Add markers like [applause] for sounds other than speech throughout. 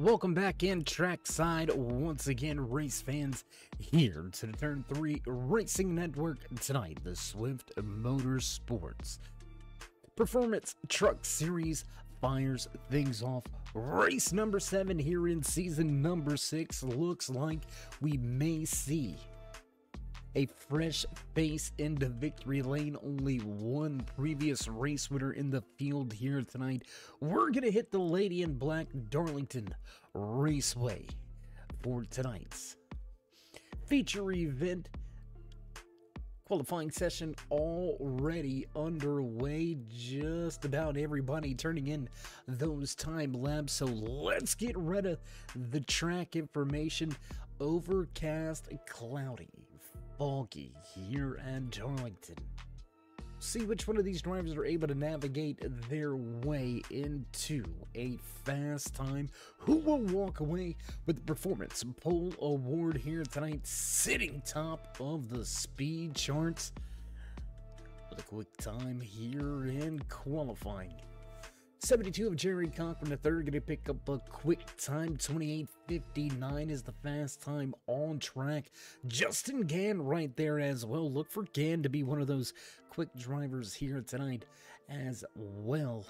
Welcome back in trackside once again, race fans, here to the Turn 3 Racing Network tonight, the Swift Motorsports Performance Truck Series fires things off. Race number 7 here in season number 6 looks like we may see a fresh face into victory lane. Only one previous race winner in the field here tonight. We're going to hit the Lady in Black Darlington Raceway for tonight's feature event. Qualifying session already underway. Just about everybody turning in those time labs. So let's get rid of the track information. Overcast, cloudy foggy here at Darlington. See which one of these drivers are able to navigate their way into a fast time. Who will walk away with the Performance Pole Award here tonight, sitting top of the speed charts? With a quick time here in qualifying. 72 of Jerry Cochran III going to pick up a quick time. 28.59 is the fast time on track. Justin Gann right there as well. Look for Gann to be one of those quick drivers here tonight as well.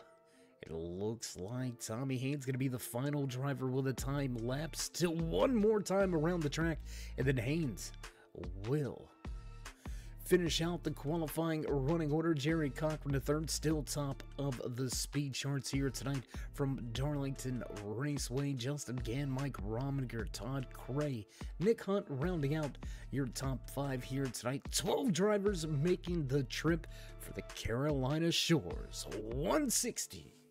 It looks like Tommy Haynes going to be the final driver with a time lapse. Still one more time around the track, and then Haynes will finish out the qualifying running order. Jerry Cochran III still top of the speed charts here tonight from Darlington Raceway. Justin Gann, Mike Rominger, Todd Cray, Nick Hunt rounding out your top five here tonight. 12 drivers making the trip for the Carolina Shores. 160.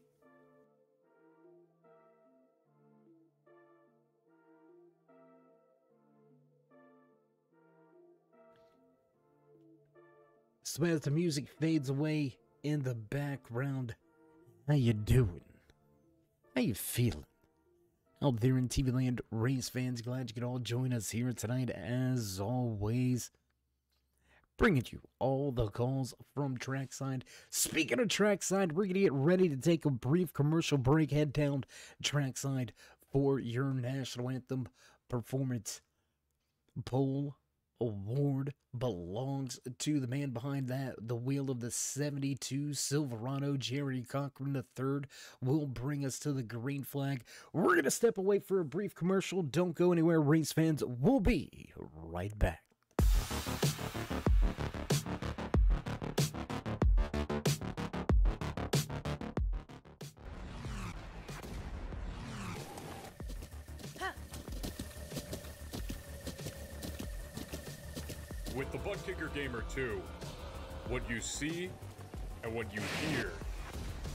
So as the music fades away in the background, how you doing? How you feeling? Out there in TV land, race fans, glad you could all join us here tonight as always. Bringing you all the calls from trackside. Speaking of trackside, we're going to get ready to take a brief commercial break. Head down trackside for your national anthem performance. Pole award belongs to the man behind that. The wheel of the 72 Silverado, Jerry Cochran III, will bring us to the green flag. We're going to step away for a brief commercial. Don't go anywhere, race fans. We'll be right back. Gamer 2, what you see and what you hear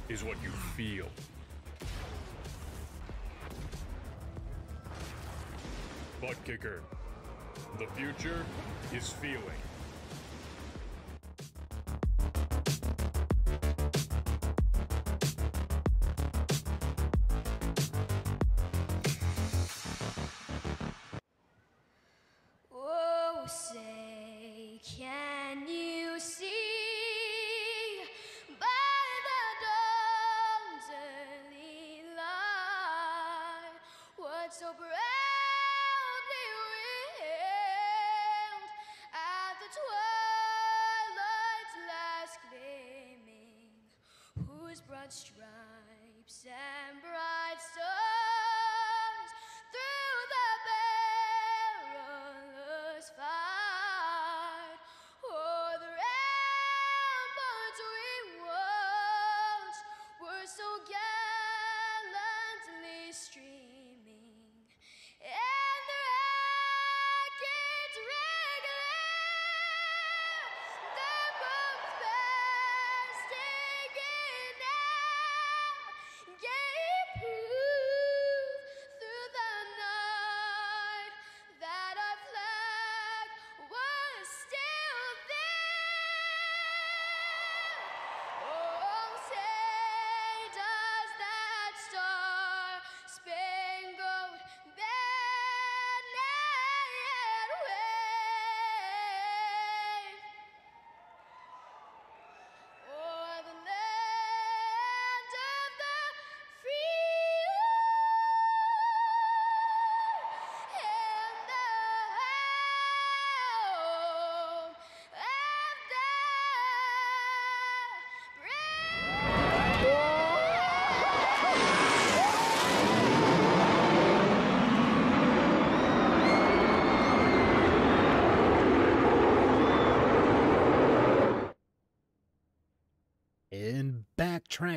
is what you feel. Butt Kicker. The future is feeling. Broad stripes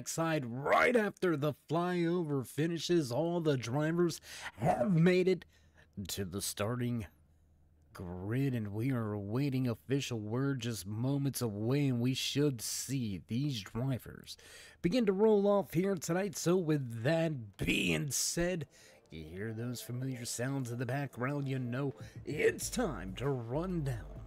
trackside right after the flyover finishes. All the drivers have made it to the starting grid, and we are awaiting official word just moments away, and we should see these drivers begin to roll off here tonight. So, with that being said, you hear those familiar sounds in the background, you know it's time to run down.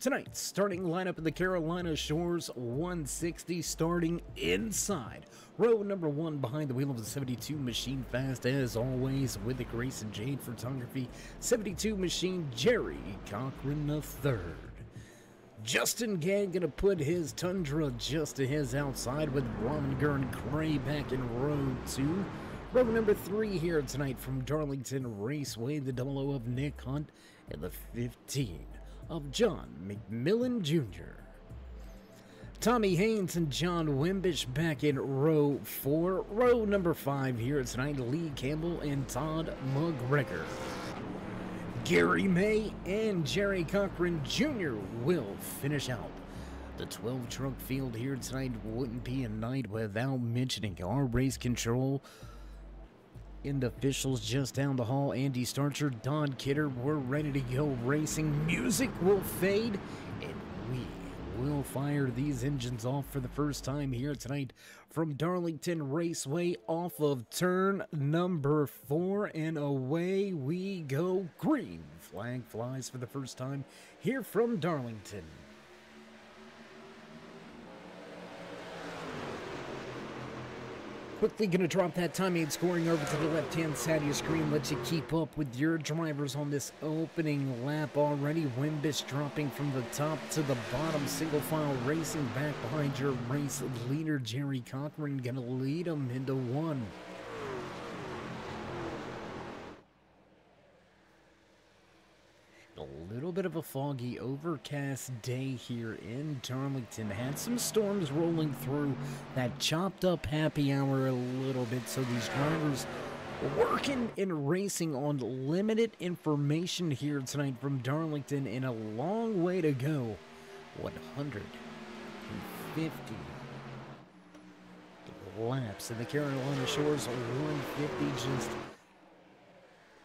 Tonight's starting lineup in the Carolina Shores 160 starting inside. Row number one behind the wheel of the 72 Machine Fast, as always, with the Grace and Jade Photography 72 Machine Jerry Cochran III. Justin Gann gonna put his Tundra just to his outside with Ron Gurn Gray back in row two. Row number three here tonight from Darlington Raceway, the double O of Nick Hunt, and the 15 of John McMillan Jr. Tommy Haynes and John Wimbish back in row four. Row number five here tonight, Lee Campbell and Todd McGregor. Gary May and Jerry Cochran Jr. will finish out. The 12 truck field here tonight wouldn't be a night without mentioning our race control and officials just down the hall. Andy Starcher, Don Kidder, we're ready to go racing. Music will fade, and we will fire these engines off for the first time here tonight from Darlington Raceway off of turn number four, and away we go. Green flag flies for the first time here from Darlington. Quickly gonna drop that time aid scoring over to the left hand side of your screen. Let you keep up with your drivers on this opening lap already. Wimbish dropping from the top to the bottom. Single file racing back behind your race leader, Jerry Cochran. Gonna lead them into one. A little bit of a foggy, overcast day here in Darlington. Had some storms rolling through that chopped up happy hour a little bit, so these drivers working and racing on limited information here tonight from Darlington in a long way to go. 150 laps in the Carolina Shores 150 just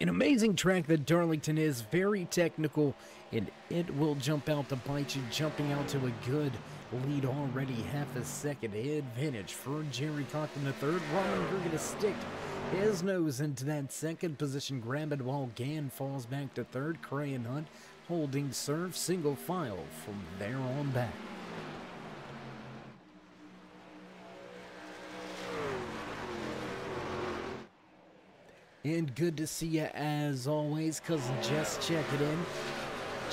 an amazing track that Darlington is, very technical, and it will jump out to bite you, jumping out to a good lead already, half a second advantage for Jerry Cochran the third. Ron going to stick his nose into that second position, grab it while Gann falls back to third. Crayon Hunt holding serve, single file from there on back. And good to see you as always, cousin Jess checking in.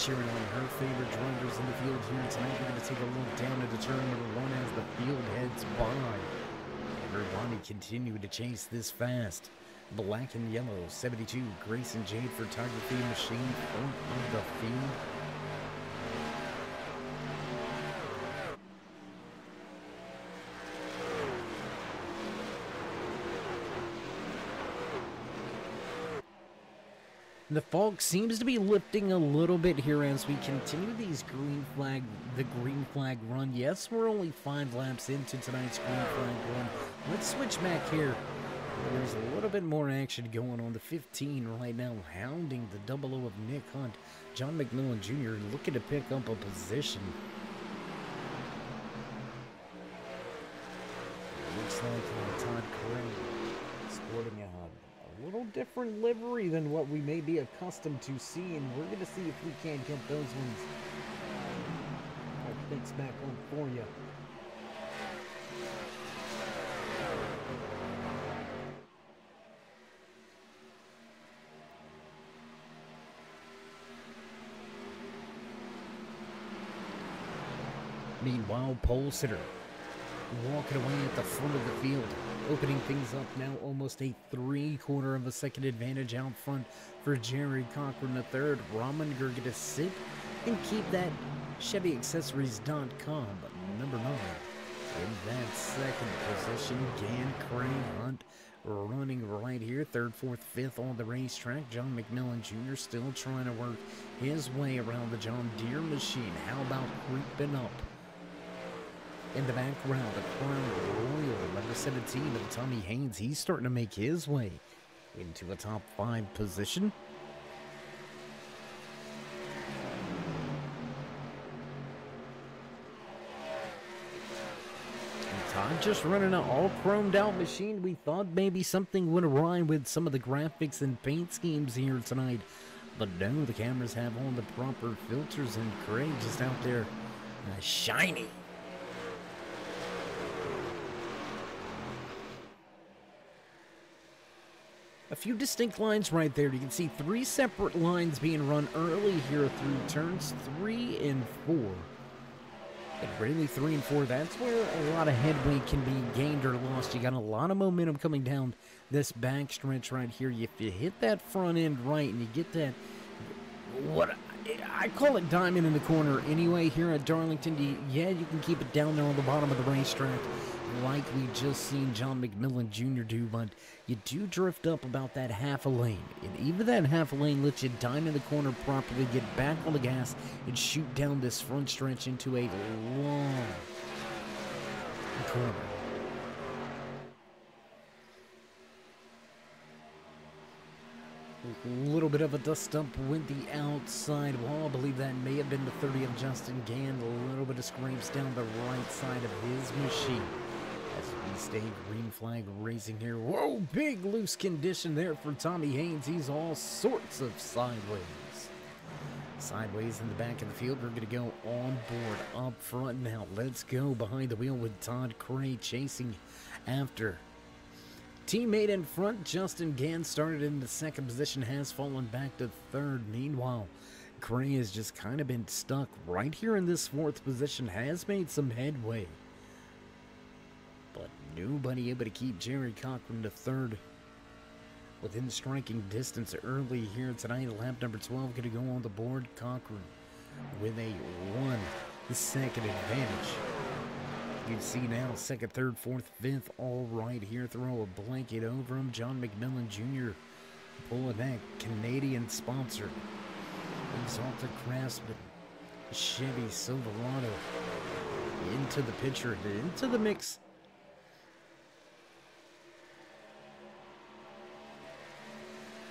Cheering on her favorite drivers in the field here tonight. We're going to take a look down at turn number one as the field heads by. Everybody continue to chase this fast. Black and yellow, 72, Grayson Jade Photography Machine, front of the field. The fog seems to be lifting a little bit here as we continue these green flag, the green flag run. Yes, we're only five laps into tonight's green flag run. Let's switch back here. There's a little bit more action going on. The 15 right now hounding the double O of Nick Hunt. John McMillan Jr. looking to pick up a position. Looks like uh, Todd sporting a little different livery than what we may be accustomed to seeing. We're going to see if we can't get those ones uh, all fixed back on for you. Meanwhile, pole sitter walking away at the front of the field. Opening things up now, almost a three quarter of a second advantage out front for Jerry Cochran third, Rominger going to sit and keep that ChevyAccessories.com number nine in that second position. Gann Crane Hunt running right here, third, fourth, fifth on the racetrack. John McMillan Jr. still trying to work his way around the John Deere machine. How about creeping up In the background, the Crown Royal, number 17 of Tommy Haynes. He's starting to make his way into a top five position. Todd just running an all chromed out machine. We thought maybe something would rhyme with some of the graphics and paint schemes here tonight. But no, the cameras have all the proper filters and Cray just out there uh, shiny. A few distinct lines right there. You can see three separate lines being run early here through turns three and four. And really, three and four, that's where a lot of headway can be gained or lost. You got a lot of momentum coming down this back stretch right here. If you hit that front end right and you get that, what I call it diamond in the corner anyway here at Darlington, yeah, you can keep it down there on the bottom of the racetrack like we just seen John McMillan Jr. do, but you do drift up about that half a lane. And even that half a lane lets you dime in the corner properly, get back on the gas, and shoot down this front stretch into a long corner. A little bit of a dust up with the outside wall. I believe that may have been the 30 of Justin Gann. A little bit of scrapes down the right side of his machine. Stay green flag racing here. Whoa, big loose condition there for Tommy Haynes. He's all sorts of sideways. Sideways in the back of the field. We're going to go on board up front now. Let's go behind the wheel with Todd Cray chasing after. Teammate in front, Justin Gann started in the second position, has fallen back to third. Meanwhile, Cray has just kind of been stuck right here in this fourth position, has made some headway. But nobody able to keep Jerry Cochran to third within striking distance early here tonight. Lap number 12 going to go on the board. Cochran with a one second advantage. You can see now second, third, fourth, fifth, all right here. Throw a blanket over him. John McMillan Jr. pulling that Canadian sponsor. Exalted Craftsman. Chevy Silverado into the picture, into the mix.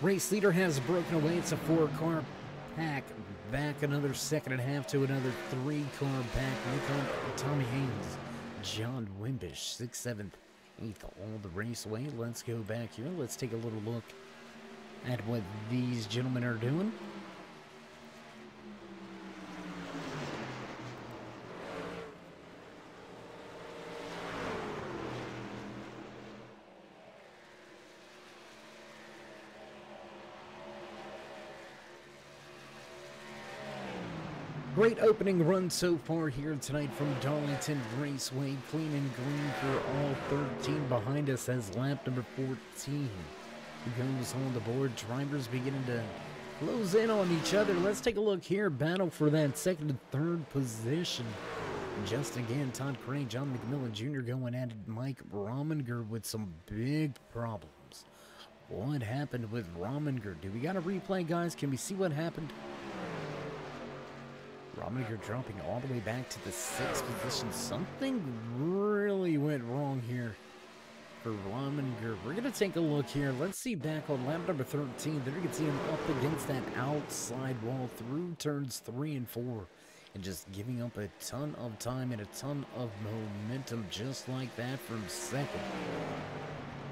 Race leader has broken away. It's a four car pack. Back another second and a half to another three car pack. Up Tommy Haynes. John Wimbish, 6th, 7th, 8th, all the raceway. Let's go back here. Let's take a little look at what these gentlemen are doing. Great opening run so far here tonight from Darlington Raceway. Clean and green for all 13 behind us as lap number 14 goes on the board. Drivers beginning to close in on each other. Let's take a look here. Battle for that second and third position. Just again, Todd Cray, John McMillan Jr. going at it. Mike Rominger with some big problems. What happened with Rominger? Do we got a replay, guys? Can we see what happened? Rominger dropping all the way back to the sixth position. Something really went wrong here for Rominger. We're going to take a look here. Let's see back on lap number 13. There you can see him up against that outside wall through turns three and four. And just giving up a ton of time and a ton of momentum just like that from second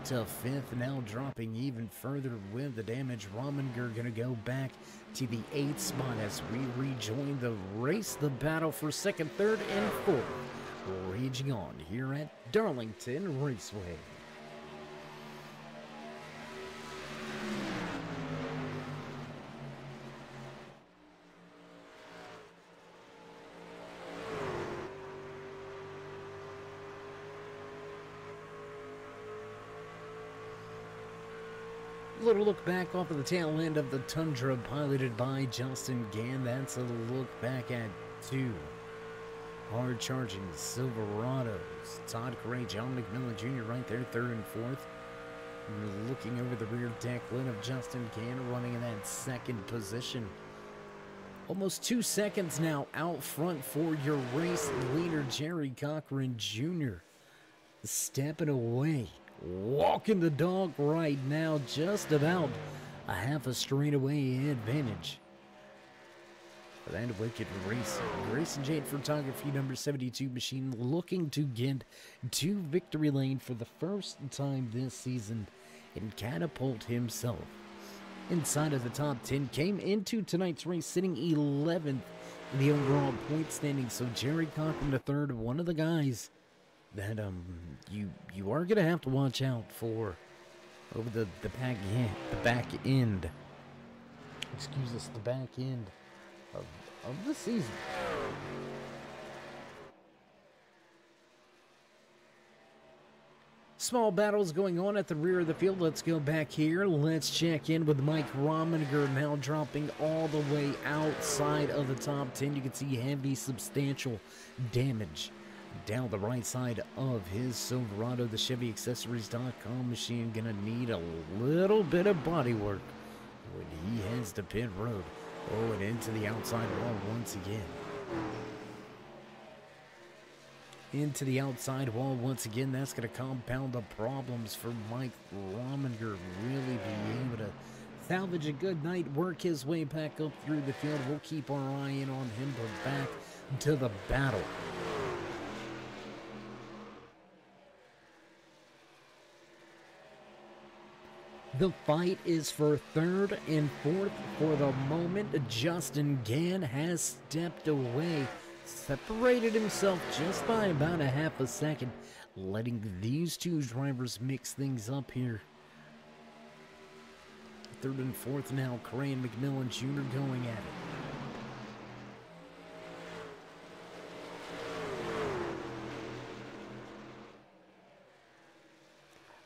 to fifth. Now dropping even further with the damage. Rominger going to go back to the eighth spot as we rejoin the race. The battle for second, third, and fourth. Raging on here at Darlington Raceway. little look back off of the tail end of the Tundra piloted by Justin Gann. That's a look back at two hard charging Silverados. Todd Cray, John McMillan Jr. right there, third and fourth. Looking over the rear deck lid of Justin Gann running in that second position. Almost two seconds now out front for your race leader, Jerry Cochran Jr. Stepping away, walking the dog right now, just about a half a straightaway advantage. For that wicked racing. Grayson Jade photography number 72 machine looking to get to victory lane for the first time this season and catapult himself inside of the top 10. Came into tonight's race sitting 11th in the overall point standing. So Jerry Cochran the third, one of the guys that um you you are gonna have to watch out for over the the back end, the back end. Excuse us, the back end of of the season. Small battles going on at the rear of the field. Let's go back here. Let's check in with Mike Rominger now dropping all the way outside of the top 10. You can see heavy, substantial damage down the right side of his Silverado. The ChevyAccessories.com machine gonna need a little bit of body work when he heads to pit road. Oh, and into the outside wall once again. Into the outside wall once again. That's going to compound the problems for Mike Rominger. Really being able to salvage a good night, work his way back up through the field. We'll keep our eye in on him, but back to the battle. The fight is for third and fourth for the moment. Justin Gann has stepped away, separated himself just by about a half a second, letting these two drivers mix things up here. Third and fourth now, Crane McMillan Jr. going at it.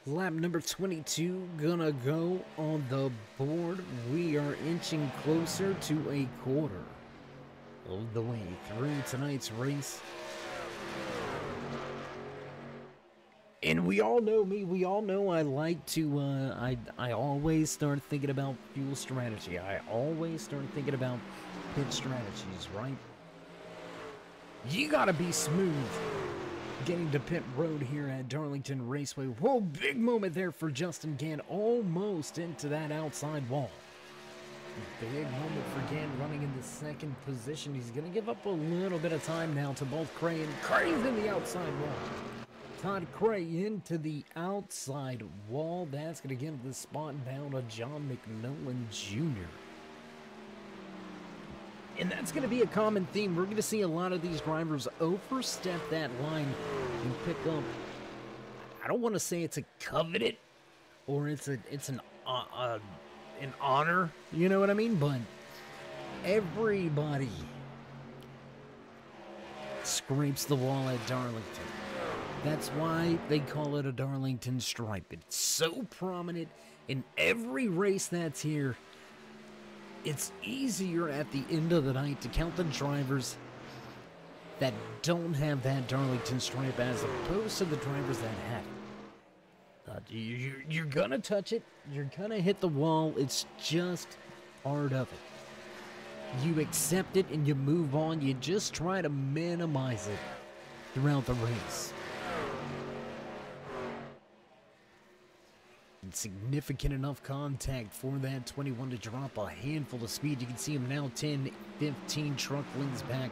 Lap number 22 gonna go on the board. We are inching closer to a quarter of the way through tonight's race. And we all know me. We all know I like to. Uh, I I always start thinking about fuel strategy. I always start thinking about pit strategies. Right? You gotta be smooth getting to pit road here at Darlington Raceway. Whoa, big moment there for Justin Gann, almost into that outside wall. Big moment for Gann running in the second position. He's going to give up a little bit of time now to both Cray and Cray's in the outside wall. Todd Cray into the outside wall. That's going to give the spot down to John McMillan Jr. And that's going to be a common theme. We're going to see a lot of these drivers overstep that line and pick up. I don't want to say it's a coveted or it's a it's an uh, uh, an honor. You know what I mean? But everybody scrapes the wall at Darlington. That's why they call it a Darlington stripe. It's so prominent in every race that's here it's easier at the end of the night to count the drivers that don't have that Darlington stripe as opposed to the drivers that have it. Uh, you, you're gonna touch it, you're gonna hit the wall, it's just part of it. You accept it and you move on, you just try to minimize it throughout the race. Significant enough contact for that 21 to drop a handful of speed. You can see him now 10, 15 truck lengths back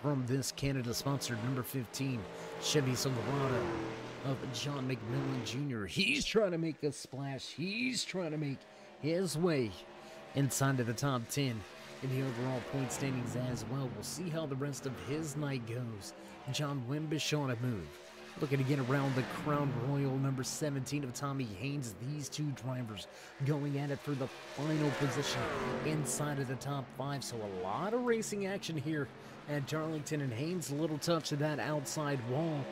from this Canada sponsored number 15 Chevy Silverado of John McMillan Jr. He's trying to make a splash. He's trying to make his way inside of the top 10 in the overall point standings as well. We'll see how the rest of his night goes. John Wimbish on a move. Looking to get around the Crown Royal number 17 of Tommy Haynes. These two drivers going at it for the final position inside of the top five. So a lot of racing action here at Darlington and Haynes. A little touch of that outside wall.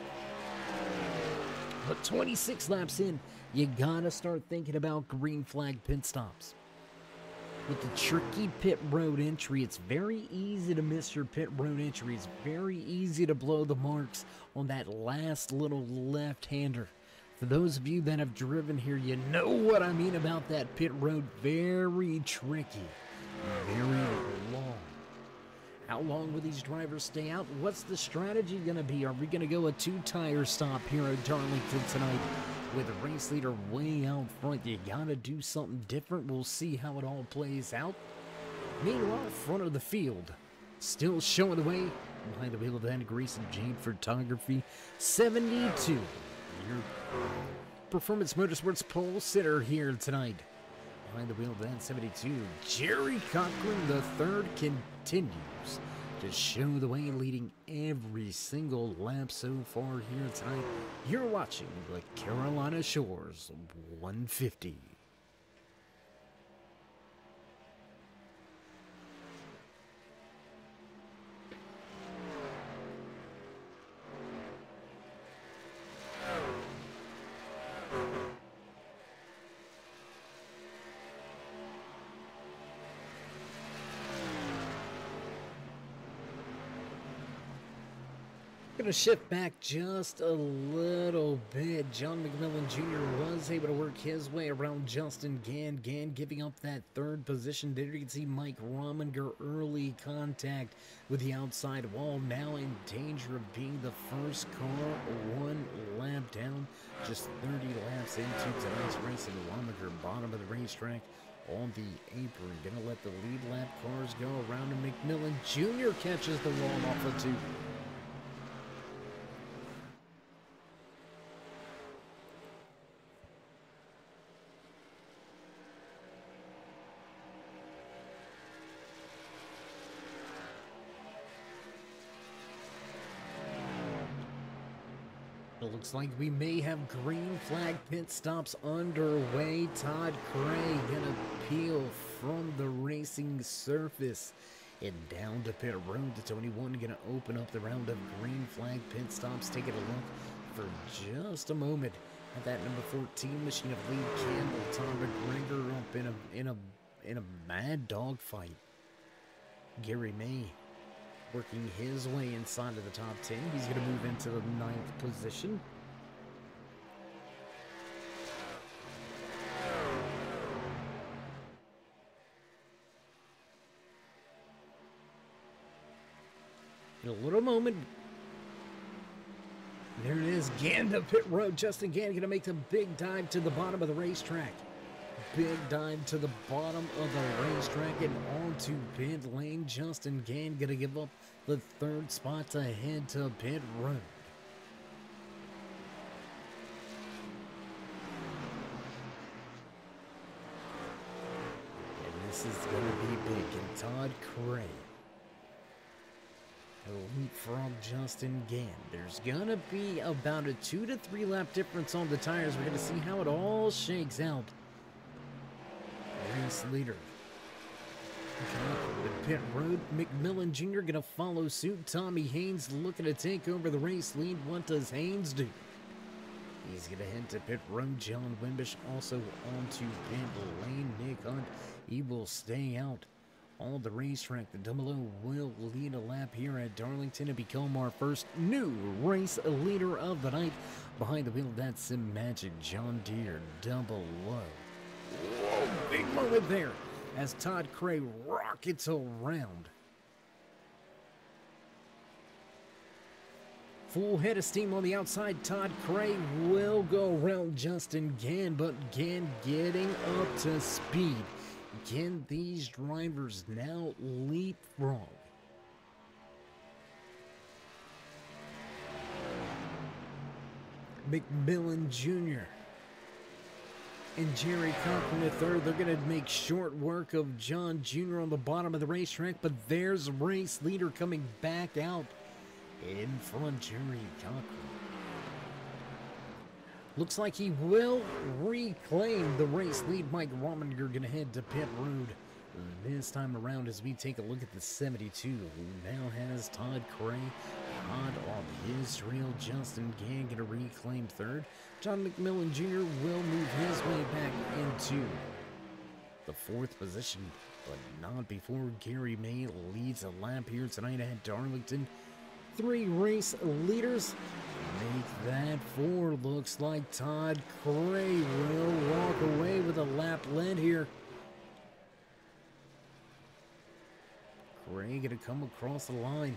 But 26 laps in, you gotta start thinking about green flag pit stops. With the tricky pit road entry, it's very easy to miss your pit road entry. It's very easy to blow the marks on that last little left-hander. For those of you that have driven here, you know what I mean about that pit road. Very tricky, very long. How long will these drivers stay out? What's the strategy going to be? Are we going to go a two-tire stop here at Darlington tonight with race leader way out front? You got to do something different. We'll see how it all plays out. Meanwhile, front of the field, still showing the way behind the wheel of Andy Grayson Jade Photography, 72. Your Performance Motorsports pole sitter here tonight. Behind the wheel of that 72, Jerry Cochran the third continues to show the way, leading every single lap so far here tonight. You're watching the Carolina Shores 150. Gonna shift back just a little bit. John McMillan Jr. was able to work his way around Justin Gann. Gann giving up that third position. There you can see Mike Rominger early contact with the outside wall. Now in danger of being the first car one lap down. Just 30 laps into tonight's race. And Rominger bottom of the racetrack on the apron. Gonna let the lead lap cars go around and McMillan Jr. catches the wall off of two. Looks like we may have green flag pit stops underway. Todd Cray gonna peel from the racing surface and down to pit road to 21. Gonna open up the round of green flag pit stops. Taking a look for just a moment at that number 14 machine of Lee Campbell. Tom McGregor up in a in a in a mad dog fight. Gary May working his way inside of the top 10. He's going to move into the ninth position. Little moment, there it is. Ganda pit road. Justin Gann going to make the big dive to the bottom of the racetrack. Big dive to the bottom of the racetrack and onto pit lane. Justin Gann going to give up the third spot to head to pit road. And this is going to be big. And Todd Cray leapfrog Justin Gann. There's gonna be about a two to three lap difference on the tires. We're gonna see how it all shakes out. Race leader. The pit road, McMillan Jr. gonna follow suit. Tommy Haynes looking to take over the race lead. What does Haynes do? He's gonna head to pit road. John Wimbish also onto pit lane. Nick Hunt, he will stay out on the racetrack. The double will lead a lap here at Darlington and become our first new race leader of the night. Behind the wheel, that's Magic John Deere double O. Whoa, big moment there as Todd Cray rockets around. Full head of steam on the outside. Todd Cray will go around Justin Gann, but Gann getting up to speed. Can these drivers now leapfrog? McMillan Jr. and Jerry Cochran III, they're going to make short work of John Jr. on the bottom of the racetrack, but there's race leader coming back out in front, Jerry Cochran. Looks like he will reclaim the race lead. Mike Rominger gonna head to pit road this time around as we take a look at the 72 who now has Todd Cray hot on his trail. Justin Gann gonna reclaim third. John McMillan Jr. will move his way back into the fourth position, but not before Gary May leads a lap here tonight at Darlington. Three race leaders make that four. Looks like Todd Cray will walk away with a lap lead here. Cray gonna come across the line.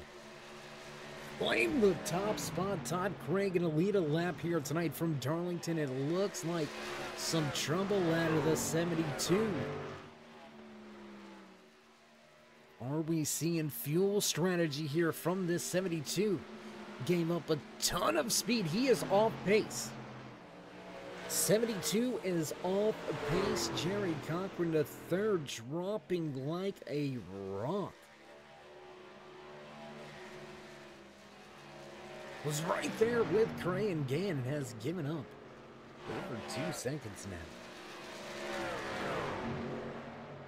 Claim the top spot. Todd Cray gonna lead a lap here tonight from Darlington. It looks like some trouble out of the 72. Are we seeing fuel strategy here from this 72? Gave up a ton of speed. He is off pace. 72 is off pace. Jerry Cochran, the third, dropping like a rock. Was right there with Cray and Gann and has given up over two seconds now.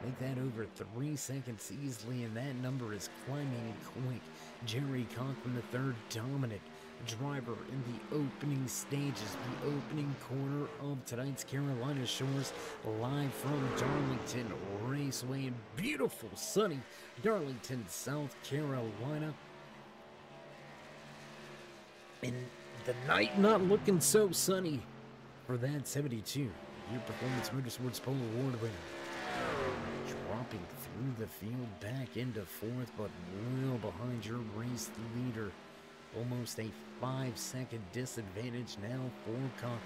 Make that over three seconds easily, and that number is climbing quick. Jerry Cochran, the third dominant driver in the opening stages, the opening corner of tonight's Carolina Shores, live from Darlington Raceway in beautiful, sunny Darlington, South Carolina. And the night not looking so sunny for that 72. Your Performance Motorsports Pole Award winner dropping through the field back into fourth, but well behind your race leader. Almost a five second disadvantage now for Cochran.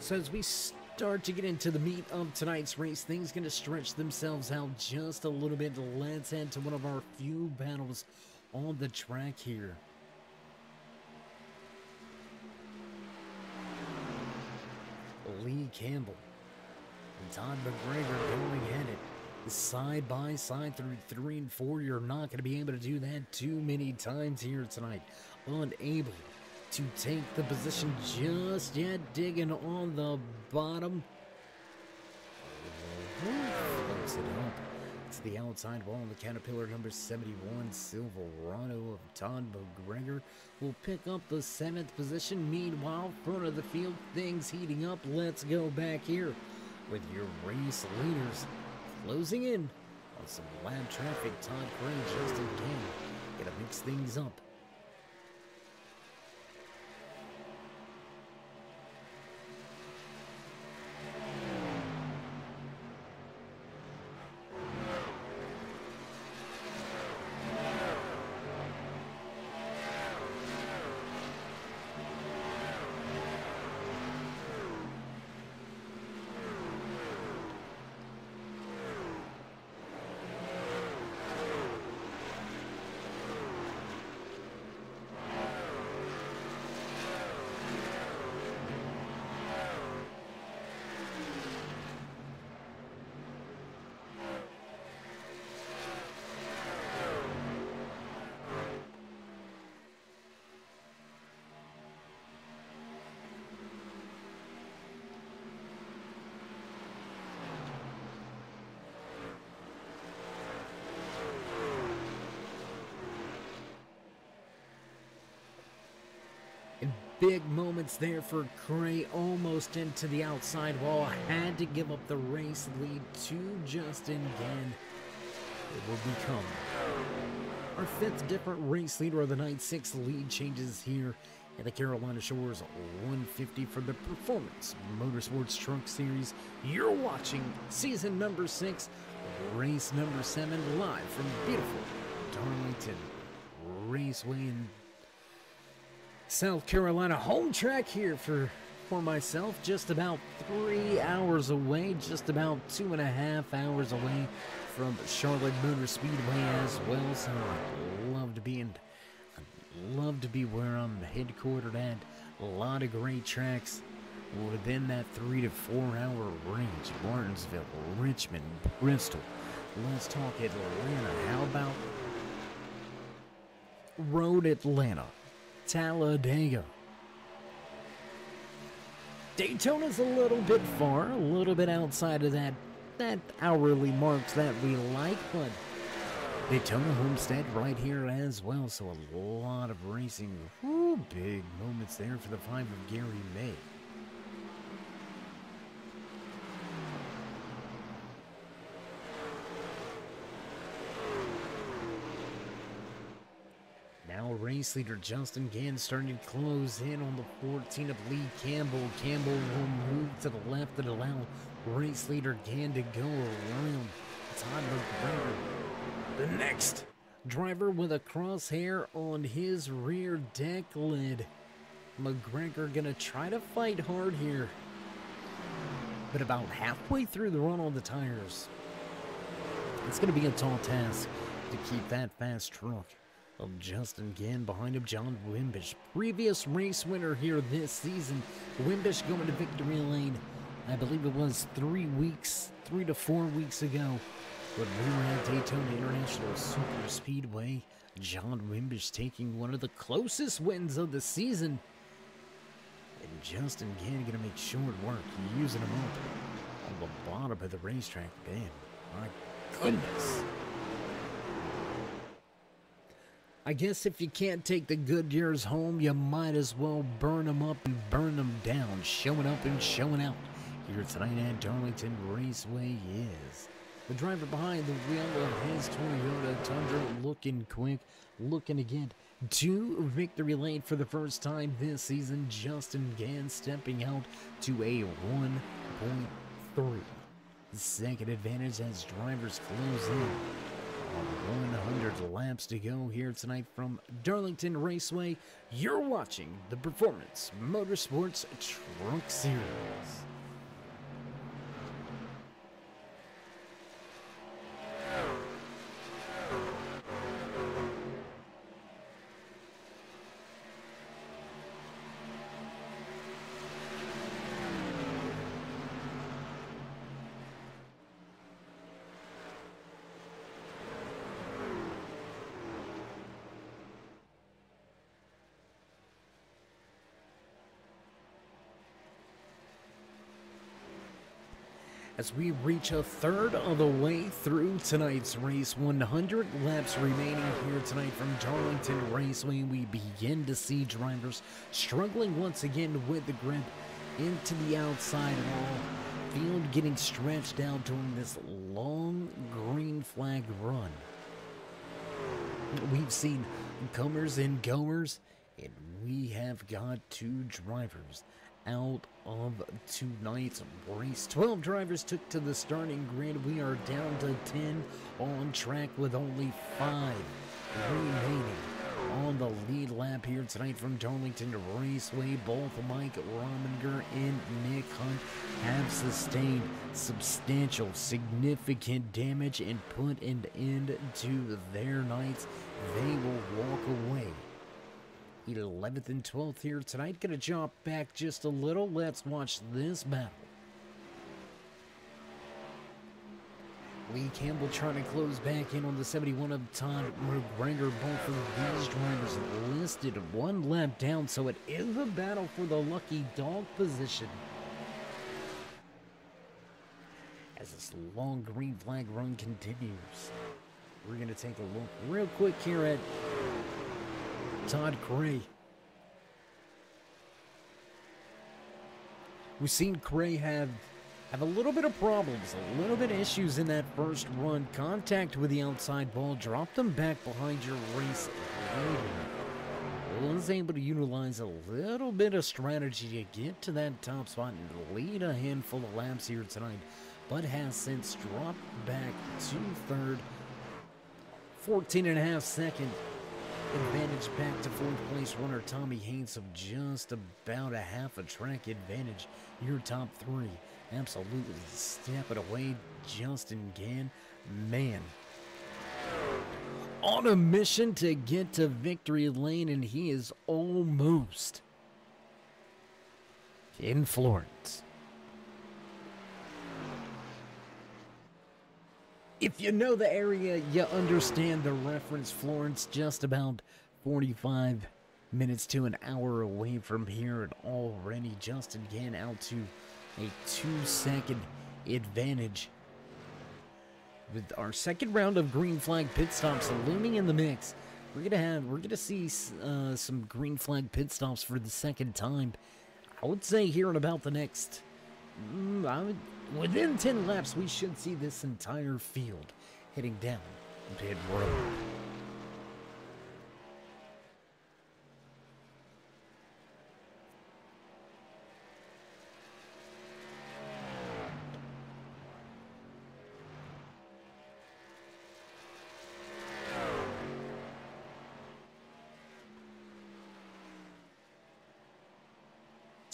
So as we start to get into the meat of tonight's race, things going to stretch themselves out just a little bit. Let's head to one of our few battles on the track here. Lee Campbell and Todd McGregor going at it side by side through three and four. You're not going to be able to do that too many times here tonight. Unable to take the position just yet, digging on the bottom. Close it up to the outside wall. The Caterpillar number 71, Silverado of Todd McGregor, will pick up the seventh position. Meanwhile, front of the field, things heating up. Let's go back here with your race leaders closing in on some lab traffic. Todd Cray, Justin Gann, gonna mix things up. Big moments there for Cray, almost into the outside wall. Had to give up the race lead to Justin Gann. It will become our fifth different race leader of the night. Six lead changes here at the Carolina Shores 150 for the Performance Motorsports Truck Series. You're watching season number six, race number seven, live from beautiful Darlington Raceway in South Carolina home track here for for myself just about three hours away just about two and a half hours away from Charlotte Motor Speedway as well. So I love to be in I love to be where I'm headquartered at. A lot of great tracks within that three to four hour range. Martinsville Richmond Bristol. Let's talk Atlanta. How about Road Atlanta Talladega. Daytona's a little bit far, a little bit outside of that that hourly marks that we like, but Daytona Homestead right here as well. So a lot of racing. Woo, big moments there for the five of Gary May. Now race leader Justin Gann starting to close in on the 14 of Lee Campbell. Campbell will move to the left that allow race leader Gann to go around McGregor. The next driver with a crosshair on his rear deck lid. McGregor gonna try to fight hard here. But about halfway through the run on the tires, it's gonna be a tall task to keep that fast truck of Justin Gann behind him, John Wimbish. Previous race winner here this season. Wimbish going to victory lane. I believe it was three weeks, three to four weeks ago. When we were at Daytona International Super Speedway, John Wimbish taking one of the closest wins of the season. And Justin Gann gonna make short work, using him up on the bottom of the racetrack. Damn, my goodness. I guess if you can't take the Goodyears home, you might as well burn them up and burn them down. Showing up and showing out here tonight at Darlington Raceway is the driver behind the wheel of his Toyota Tundra looking quick, looking again to victory lane for the first time this season. Justin Gann stepping out to a 1.3 second advantage as drivers close in. 100 laps to go here tonight from Darlington Raceway. You're watching the Performance Motorsports Truck Series. As we reach a third of the way through tonight's race. 100 laps remaining here tonight from Darlington Raceway. We begin to see drivers struggling once again with the grip into the outside wall. Field getting stretched out during this long green flag run. We've seen comers and goers, and we have got two drivers out of tonight's race. 12 drivers took to the starting grid. We are down to 10 on track with only 5 remaining on the lead lap here tonight from Darlington Raceway. Both Mike Rominger and Nick Hunt have sustained substantial, significant damage and put an end to their nights. They will walk away 11th and 12th here tonight. Gonna jump back just a little. Let's watch this battle. Lee Campbell trying to close back in on the 71 of Todd McGregor. Both of these drivers listed one lap down, so it is a battle for the lucky dog position. As this long green flag run continues, we're going to take a look real quick here at Todd Cray. We've seen Cray have have a little bit of problems, a little bit of issues in that first run. Contact with the outside ball, dropped them back behind your race leader. Was able to utilize a little bit of strategy to get to that top spot and lead a handful of laps here tonight, but has since dropped back to third. 14 and a half second advantage back to fourth place runner Tommy Haynes of just about a half a track advantage. Your top three absolutely stepping away. Justin Gann, man, on a mission to get to victory lane, and he is almost in Florence. If you know the area, you understand the reference. Florence, just about 45 minutes to an hour away from here, and already Justin Gann out to a two second advantage. With our second round of green flag pit stops looming in the mix, we're gonna have we're gonna see uh, some green flag pit stops for the second time. I would say here in about the next, Mm, would Within 10 laps, we should see this entire field heading down pit road.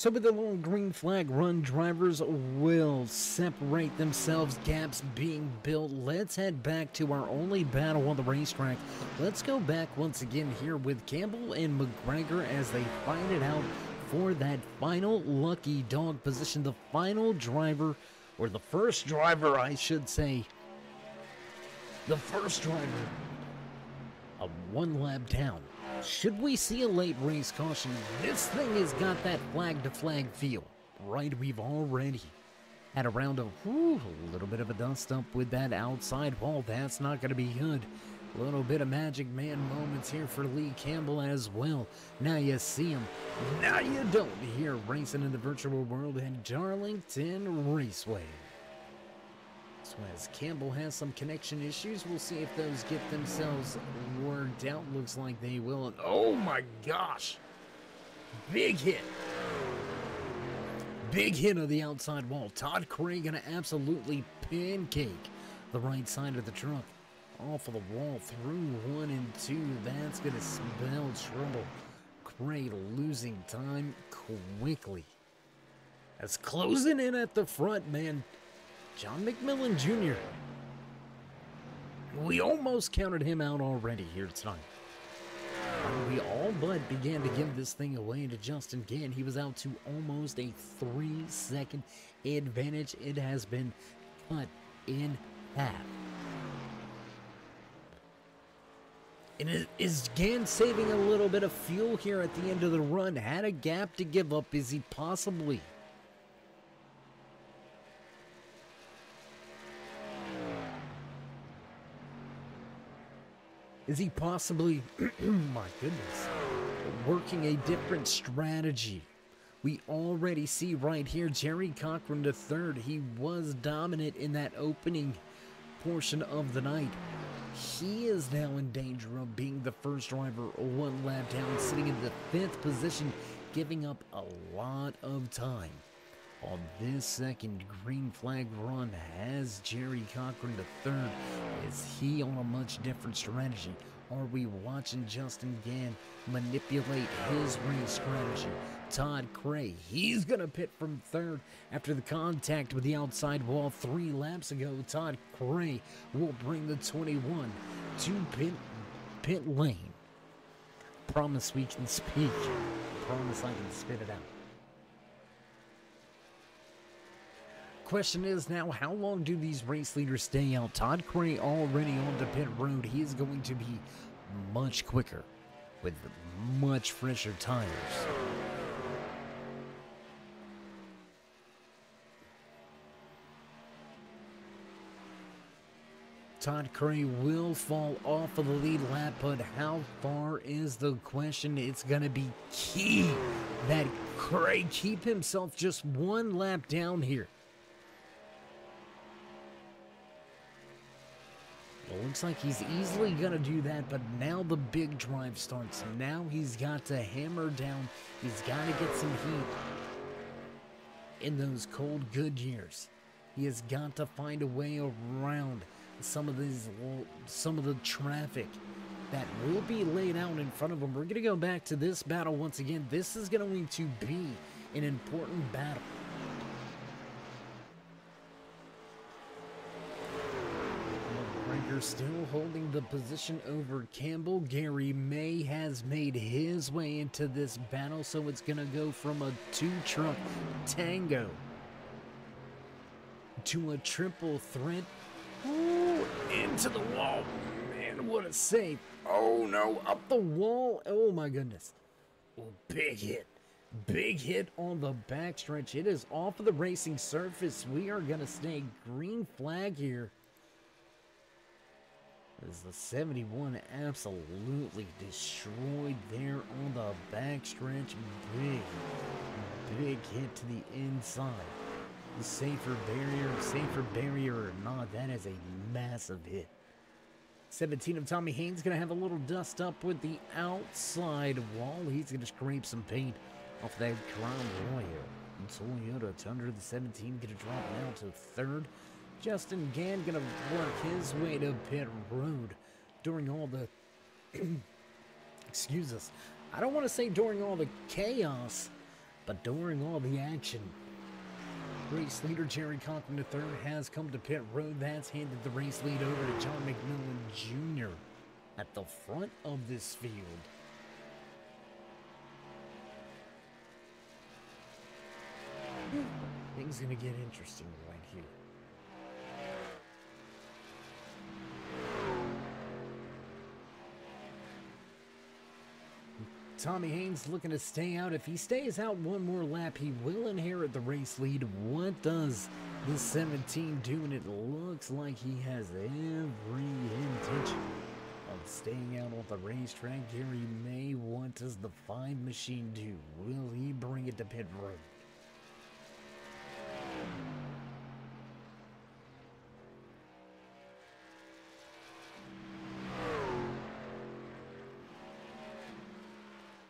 So with the little green flag run, drivers will separate themselves, gaps being built. Let's head back to our only battle on the racetrack. Let's go back once again here with Campbell and McGregor as they fight it out for that final lucky dog position. The final driver, or the first driver, I should say. The first driver of one lap down. Should we see a late race caution? This thing has got that flag to flag feel. Right, we've already had a round of whew, a little bit of a dust up with that outside wall. That's not going to be good. A little bit of Magic Man moments here for Lee Campbell as well. Now you see him. Now you don't here racing in the virtual world at Darlington Raceway. So as Campbell has some connection issues, we'll see if those get themselves worked out. Looks like they will. Oh my gosh! Big hit. Big hit of the outside wall. Todd Cray gonna absolutely pancake the right side of the truck. Off of the wall through one and two. That's gonna spell trouble. Cray losing time quickly. That's closing in at the front, man. John McMillan Jr. We almost counted him out already here tonight. We all but began to give this thing away to Justin Gann. He was out to almost a three second advantage. It has been cut in half. And is- is Gann saving a little bit of fuel here at the end of the run? Had a gap to give up. Is he possibly? Is he possibly, [clears throat] my goodness, working a different strategy? We already see right here Jerry Cochran third. He was dominant in that opening portion of the night. He is now in danger of being the first driver one lap down, sitting in the fifth position, giving up a lot of time. On this second green flag run, has Jerry Cochran third? Is he on a much different strategy? Are we watching Justin Gann manipulate his race strategy? Todd Cray, he's gonna pit from third after the contact with the outside wall three laps ago. Todd Cray will bring the 21 to pit pit lane. Promise we can speak. Promise I can spit it out. Question is now, how long do these race leaders stay out? Todd Cray already on the pit road. He is going to be much quicker with much fresher tires. Todd Cray will fall off of the lead lap, but how far is the question? It's going to be key that Cray keep himself just one lap down here. Looks like he's easily gonna do that, but now the big drive starts. Now he's got to hammer down. He's got to get some heat in those cold Goodyears. He has got to find a way around some of these, some of the traffic that will be laid out in front of him. We're gonna go back to this battle once again. This is going to be an important battle. Still holding the position over Campbell. Gary May has made his way into this battle, so it's going to go from a two truck tango to a triple threat. Ooh, into the wall. Man, what a save. Oh no, up the wall. Oh my goodness. Oh, big hit. Big hit on the backstretch. It is off of the racing surface. We are going to stay green flag here. As the 71 absolutely destroyed there on the backstretch. Big, big hit to the inside. Safer barrier, safer barrier or not, that is a massive hit. 17 of Tommy Haynes going to have a little dust up with the outside wall. He's going to scrape some paint off that Crown Royal. Toyota Tundra, the 17, going to drop now to third. Justin Gann to work his way to pit road during all the. [clears throat] excuse us. I don't want to say during all the chaos But during all the action, race leader Jerry Conklin III has come to pit road. That's handed the race lead over to John McMillan Jr. at the front of this field. Things gonna get interesting right here. Tommy Haynes looking to stay out. If he stays out one more lap, he will inherit the race lead. What does the 17 do? And it looks like he has every intention of staying out on the racetrack. Gary May, what does the 5 machine do? Will he bring it to pit road?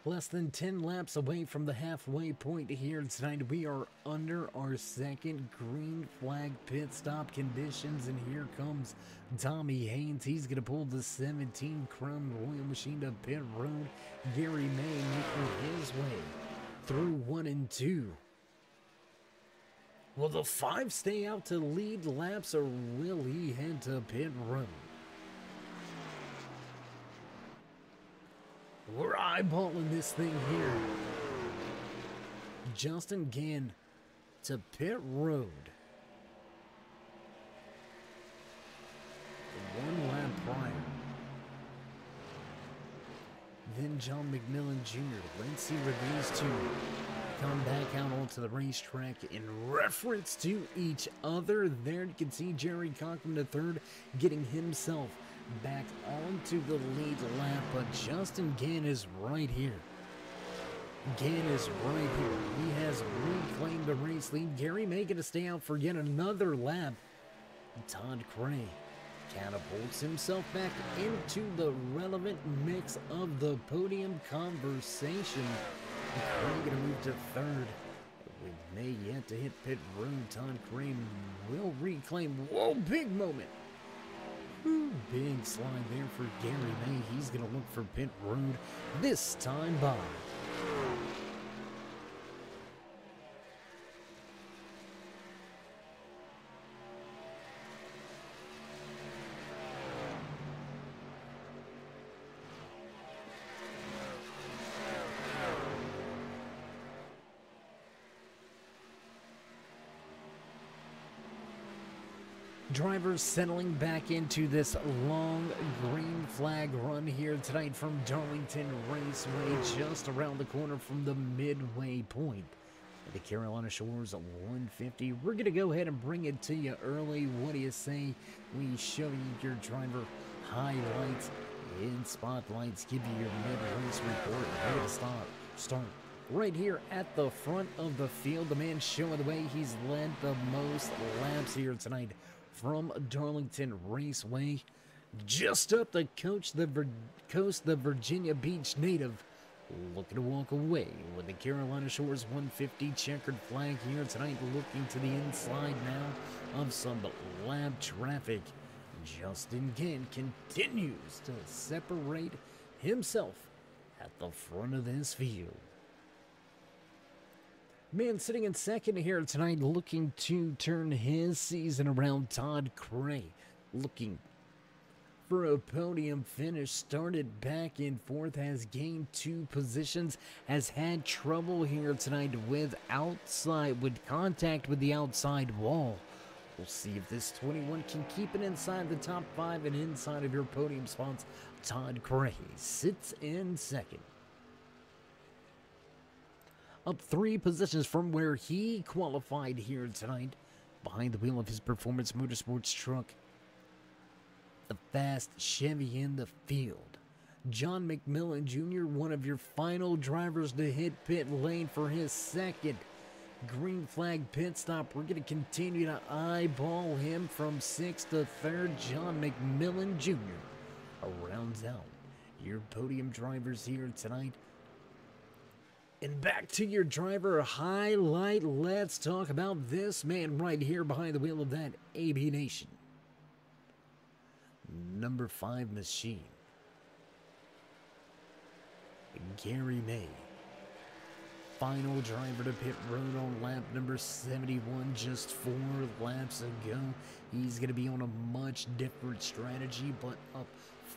Less than 10 laps away from the halfway point here tonight. We are under our second green flag pit stop conditions, and here comes Tommy Haynes. He's going to pull the 17 Crown Royal Machine to pit road. Gary May making his way through one and two. Will the five stay out to lead laps, or will he head to pit road? We're eyeballing this thing here. Justin Gann to pit road. One lap prior. Then John McMillan Jr. Let's see where these two come back out onto the racetrack in reference to each other. There you can see Jerry Conklin III getting himself back onto the lead lap, but Justin Gann is right here. Gann is right here. He has reclaimed the race lead. Gary May going to stay out for yet another lap. Todd Cray catapults himself back into the relevant mix of the podium conversation. Cray going to move to third. With May yet to hit pit road, Todd Cray will reclaim. Whoa, big moment. Ooh, big slide there for Gary May. He's going to look for pit road this time by. Drivers settling back into this long green flag run here tonight from Darlington Raceway, just around the corner from the midway point. At the Carolina Shores 150. We're going to go ahead and bring it to you early. What do you say? We show you your driver highlights in spotlights, give you your mid-race report, where to stop. Start right here at the front of the field. The man showing the way. He's led the most laps here tonight from Darlington Raceway. Just up the coast, the Vir- coast, the Virginia Beach native looking to walk away with the Carolina Shores 150 checkered flag here tonight, looking to the inside now of some lab traffic. Justin Gann continues to separate himself at the front of this field. Man sitting in second here tonight, looking to turn his season around. Todd Cray looking for a podium finish. Started back in fourth, has gained two positions, has had trouble here tonight with outside, with contact with the outside wall. We'll see if this 21 can keep it inside the top five and inside of your podium spots. Todd Cray sits in second up three positions from where he qualified here tonight behind the wheel of his performance motorsports truck. The fast Chevy in the field. John McMillan Jr., one of your final drivers to hit pit lane for his second green flag pit stop. We're going to continue to eyeball him from sixth to third. John McMillan Jr. rounds out your podium drivers here tonight. And back to your driver highlight. Let's talk about this man right here behind the wheel of that AB Nation. Number five machine. Gary May. final driver to pit road on lap number 71 just four laps ago. He's going to be on a much different strategy, but up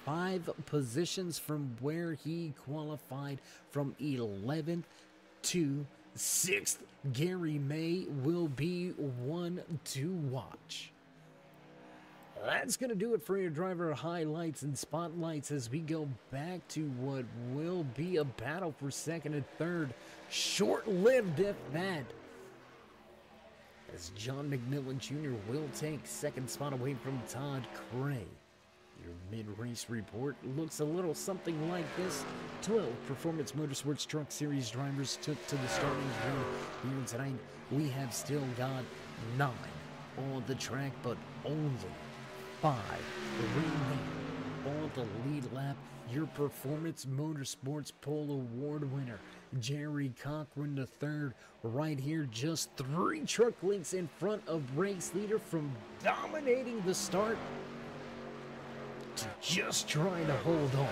five positions from where he qualified from 11th to 6th. Gary May will be one to watch. That's going to do it for your driver highlights and spotlights as we go back to what will be a battle for second and third. Short lived, if that. As John McMillan Jr. will take second spot away from Todd Cray. Mid-race report looks a little something like this. 12 Performance Motorsports Truck Series drivers took to the starting grid here tonight. We have still got nine on the track, but only five remain on the lead lap. Your Performance Motorsports Pole Award winner, Jerry Cochran III, right here, just three truck lengths in front of race leader from dominating the start just trying to hold on.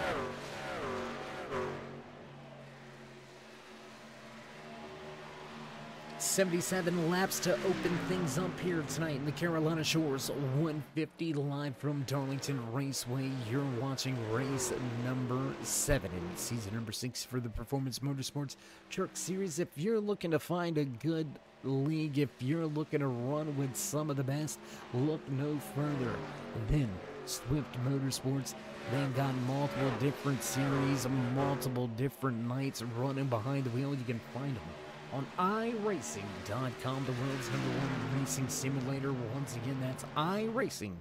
77 laps to open things up here tonight in the Carolina Shores 150 live from Darlington Raceway. You're watching race number seven in season number six for the Performance Motorsports Truck Series. If you're looking to find a good league, if you're looking to run with some of the best, look no further than Swift Motorsports. They've got multiple different series, multiple different nights running behind the wheel. You can find them on iRacing.com, the world's number one racing simulator. Once again, that's iRacing.com.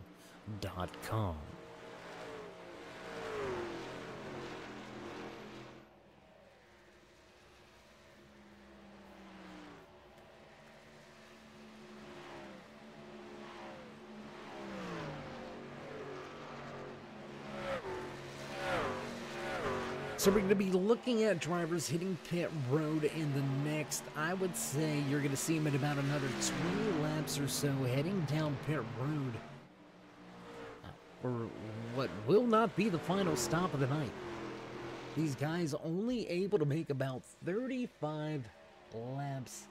So we're going to be looking at drivers hitting pit road in the next, I would say you're going to see them at about another 20 laps or so heading down pit road uh, for what will not be the final stop of the night. These guys only able to make about 35 laps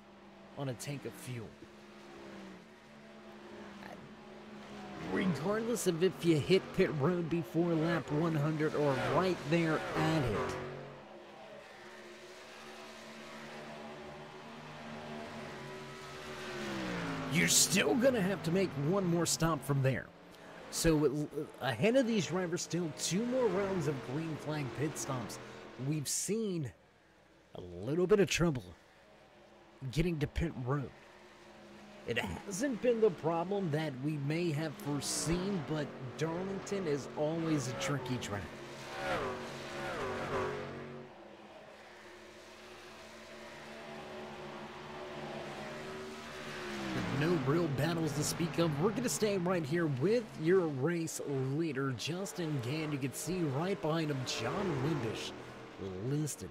on a tank of fuel. Regardless of if you hit pit road before lap 100 or right there at it. You're still going to have to make one more stop from there. So uh, ahead of these drivers, still two more rounds of green flag pit stops. We've seen a little bit of trouble getting to pit road. It hasn't been the problem that we may have foreseen, but Darlington is always a tricky track. no real battles to speak of. We're going to stay right here with your race leader, Justin Gann. You can see right behind him, John Wimbish, listed.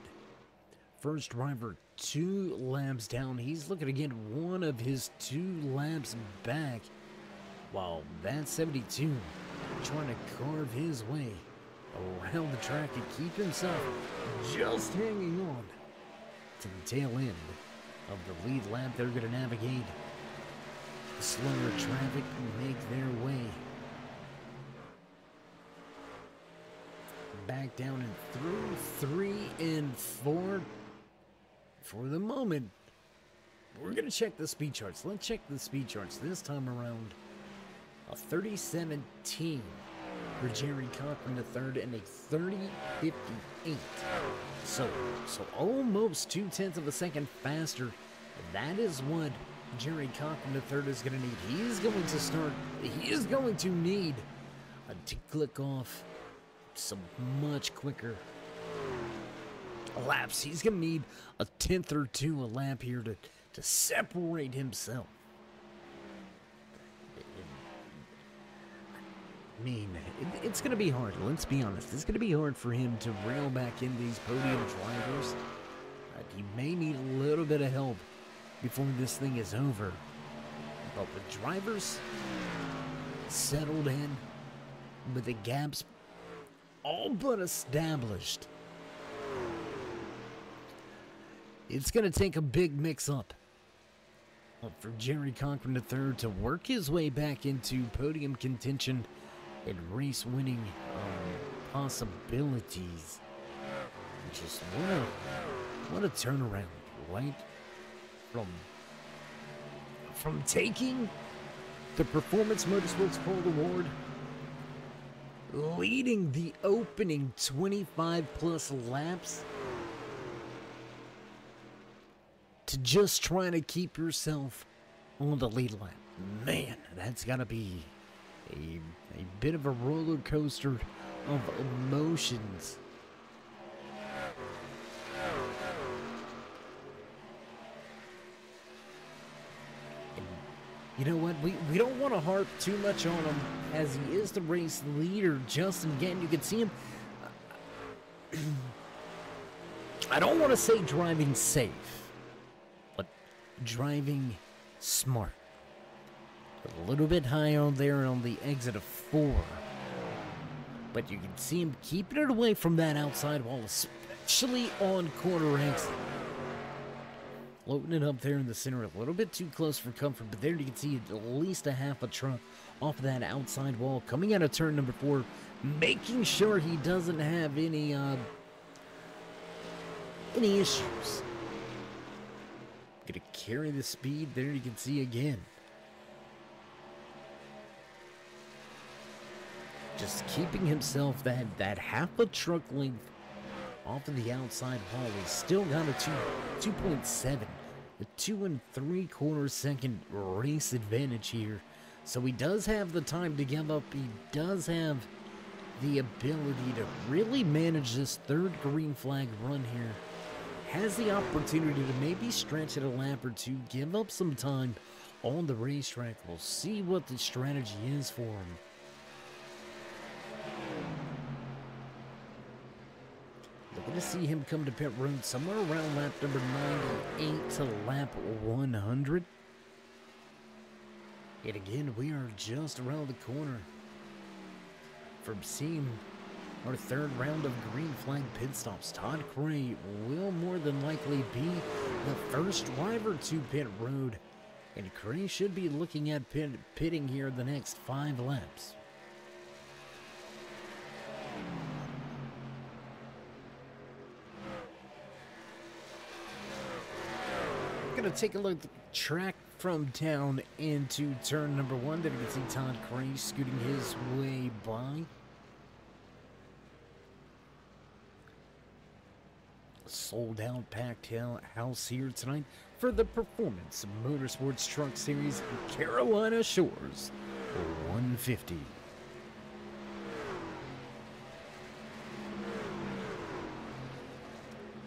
First driver two laps down. He's looking to get one of his two laps back. While that 72 trying to carve his way around the track and keep himself just hanging on to the tail end of the lead lap. They're going to navigate the slower traffic and make their way back down and through three and four for the moment, we're going to check the speed charts. Let's check the speed charts this time around. A 3017 for Jerry Cochran the third and a 3058. So, so almost two tenths of a second faster. That is what Jerry Cochran the third is going to need. He's going to start. He is going to need to click off some much quicker laps. He's going to need a tenth or two a lap here to, to separate himself. I mean, it, it's going to be hard. Let's be honest. It's going to be hard for him to reel back in these podium drivers. Uh, he may need a little bit of help before this thing is over. But the drivers settled in, with the gaps all but established, it's going to take a big mix up for Jerry Cochran III to work his way back into podium contention and race winning um, possibilities. Just what a, what a turnaround, right? From from taking the Performance Motorsports Pole Award, leading the opening 25 plus laps, to just trying to keep yourself on the lead lap. Man, that's got to be a, a bit of a roller coaster of emotions. You know what? We, we don't want to harp too much on him as he is the race leader. Justin Gann, you can see him. [clears throat] I don't want to say driving safe, driving smart. A little bit high on there on the exit of four. But you can see him keeping it away from that outside wall, especially on corner exit. Floating it up there in the center, a little bit too close for comfort, but there you can see at least a half a truck off of that outside wall, coming out of turn number four, making sure he doesn't have any uh, any issues. Gonna carry the speed there. You can see again. Just keeping himself that that half a truck length off of the outside wall. He's still got a two, 2.7, a two and three quarter second race advantage here. So he does have the time to give up. He does have the ability to really manage this third green flag run here. Has the opportunity to maybe stretch it a lap or two, give up some time on the racetrack. We'll see what the strategy is for him. Looking to see him come to pit road somewhere around lap number 98 to lap 100. And again, we are just around the corner from seeing our third round of green flag pit stops. Todd Cray will more than likely be the first driver to pit road. And Cray should be looking at pit, pitting here the next five laps. Gonna take a look at the track from down into turn number one. There you can see Todd Cray scooting his way by. Sold out packed house here tonight for the Performance Motorsports Truck Series Carolina Shores 150.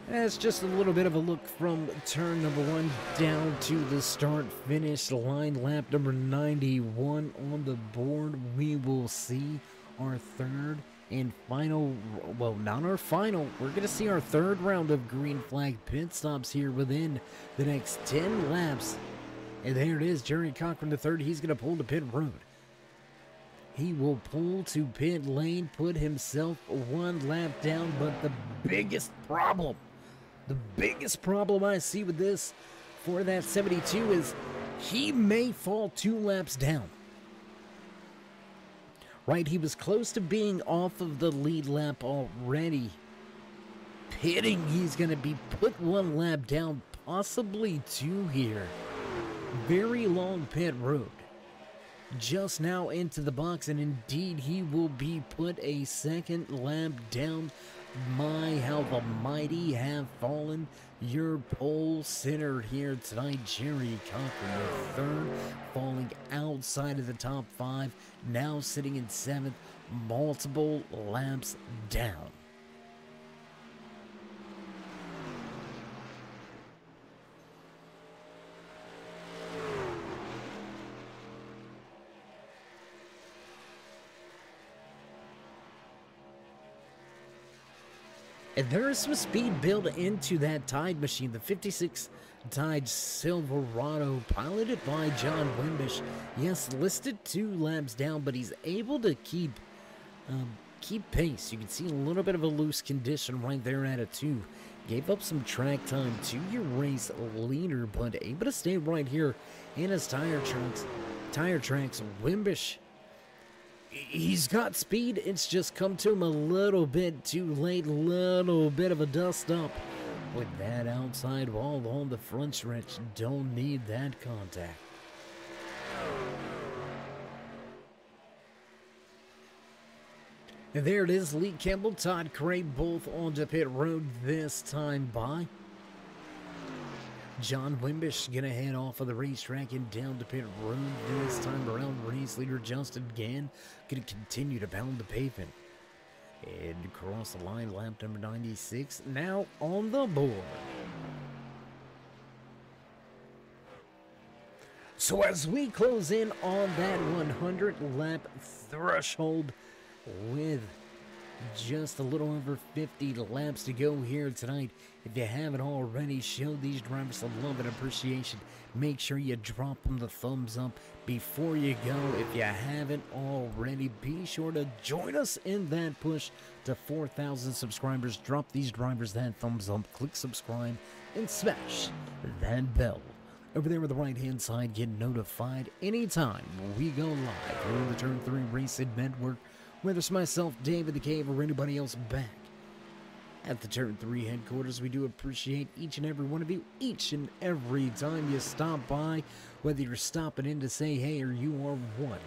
That's just a little bit of a look from turn number one down to the start finish line. Lap number 91 on the board. We will see our third and final, well, not our final, we're going to see our third round of green flag pit stops here within the next 10 laps. And there it is, Jerry Cochran the third. He's going to pull to pit road. He will pull to pit lane, put himself one lap down. But the biggest problem, the biggest problem I see with this for that 72 is he may fall two laps down right? He was close to being off of the lead lap already. Pitting, he's going to be put one lap down, possibly two here. Very long pit road. Just now into the box, and indeed, he will be put a second lap down. My, how the mighty have fallen. Your pole center here tonight, Jerry Cochran, the third, falling outside of the top five, now sitting in seventh, multiple laps down. And there is some speed built into that Tide machine. The 56 Tide Silverado, piloted by John Wimbish. Yes, listed two laps down, but he's able to keep um, keep pace. You can see a little bit of a loose condition right there at a two. Gave up some track time to your race leader, but able to stay right here in his tire tracks. Tire tracks, Wimbish. He's got speed. It's just come to him a little bit too late. Little bit of a dust up with that outside wall on the front stretch. Don't need that contact. And there it is, Lee Campbell, Todd Cray, both onto pit road this time by. John Wimbish gonna head off of the racetrack and down to pit road this time around. Race leader Justin Gann gonna continue to pound the pavement. And across the line, lap number 96, now on the board. So as we close in on that 100 lap threshold with just a little over 50 laps to go here tonight. If you haven't already, show these drivers some love and appreciation. Make sure you drop them the thumbs up before you go. If you haven't already, be sure to join us in that push to 4,000 subscribers. Drop these drivers that thumbs up, click subscribe, and smash that bell. Over there on the right hand side, get notified anytime we go live here the Turn 3 Race Racing Network whether it's myself, David the Cave, or anybody else back at the Turn 3 headquarters. We do appreciate each and every one of you, each and every time you stop by, whether you're stopping in to say hey or you are one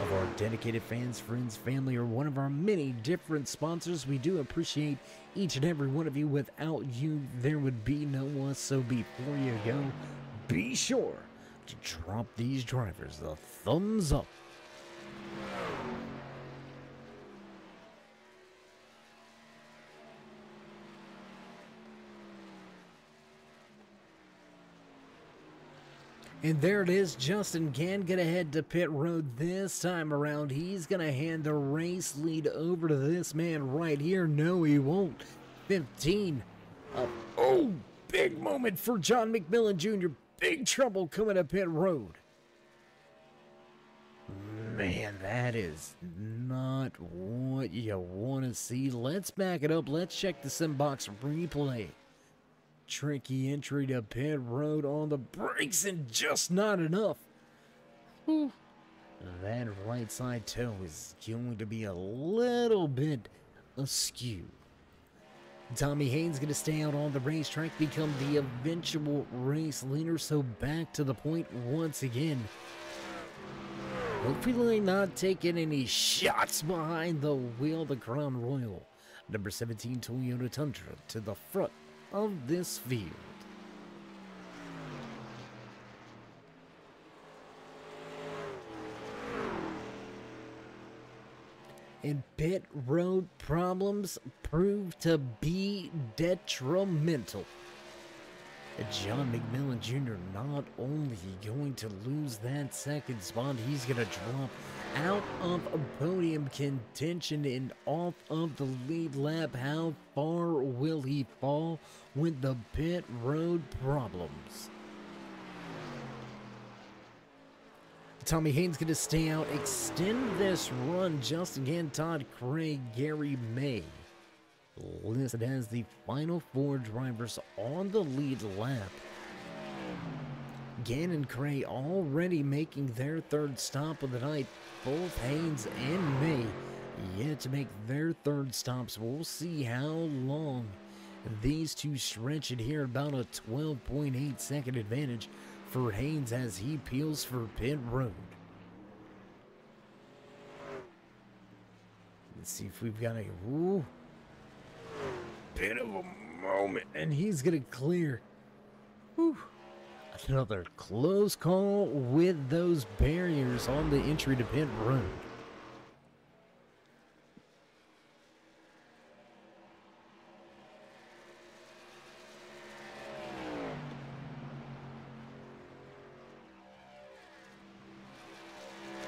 of our dedicated fans, friends, family, or one of our many different sponsors. We do appreciate each and every one of you. Without you, there would be no us. So before you go, be sure to drop these drivers a thumbs up And there it is. Justin can get ahead to pit road this time around. He's gonna hand the race lead over to this man right here. No, he won't. 15. Uh, oh, big moment for John McMillan Jr. Big trouble coming to pit road. Man, that is not what you want to see. Let's back it up. Let's check the Simbox replay. Tricky entry to pit road on the brakes and just not enough. Whew. That right side toe is going to be a little bit askew. Tommy Haynes going to stay out on the racetrack, become the eventual race leader. So back to the point once again. Hopefully not taking any shots behind the wheel. The Crown Royal, number 17 Toyota Tundra to the front of this field. And pit road problems proved to be detrimental. John McMillan Jr. not only going to lose that second spot, he's going to drop out of podium contention and off of the lead lap. How far will he fall with the pit road problems? Tommy Haynes going to stay out, extend this run. Justin Gann, Todd Cray, Gary May listed as the final four drivers on the lead lap. Gann and Cray already making their third stop of the night. Both Haynes and May yet to make their third stops. We'll see how long these two stretch it here. About a 12.8 second advantage for Haynes as he peels for pit road. Let's see if we've got a ooh, bit of a moment, and he's gonna clear. Whew. Another close call with those barriers on the entry to pit road.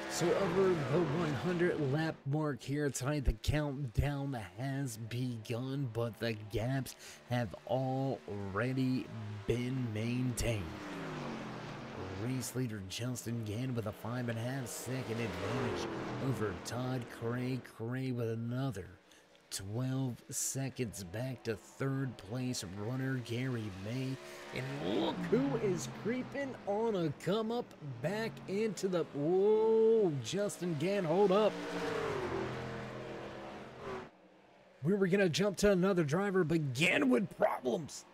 So over the 100 lap mark here tonight, the countdown has begun, but the gaps have already been maintained. Race leader Justin Gann with a five and a half second advantage over Todd Cray. Cray with another 12 seconds back to third place runner Gary May. And look who is creeping on a come up back into the. Whoa, Justin Gann, hold up. We were going to jump to another driver, but Gann with problems.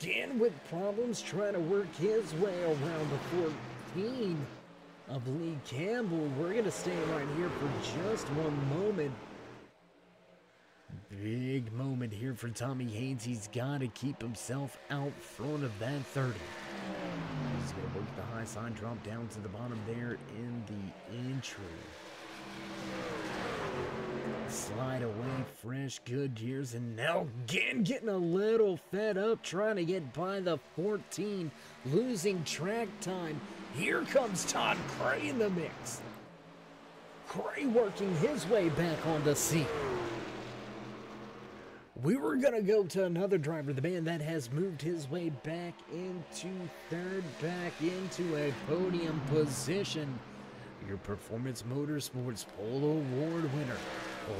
Gann with problems trying to work his way around the 14 of Lee Campbell. We're going to stay right here for just one moment. Big moment here for Tommy Haynes. He's got to keep himself out front of that 30. He's going to work the high side, drop down to the bottom there in the entry. Slide away, fresh, Goodyears, and now again getting a little fed up trying to get by the 14, losing track time. Here comes Todd Cray in the mix. Cray working his way back on the scene. We were going to go to another driver, the man that has moved his way back into third, back into a podium position. Your Performance Motorsports Pole Award winner.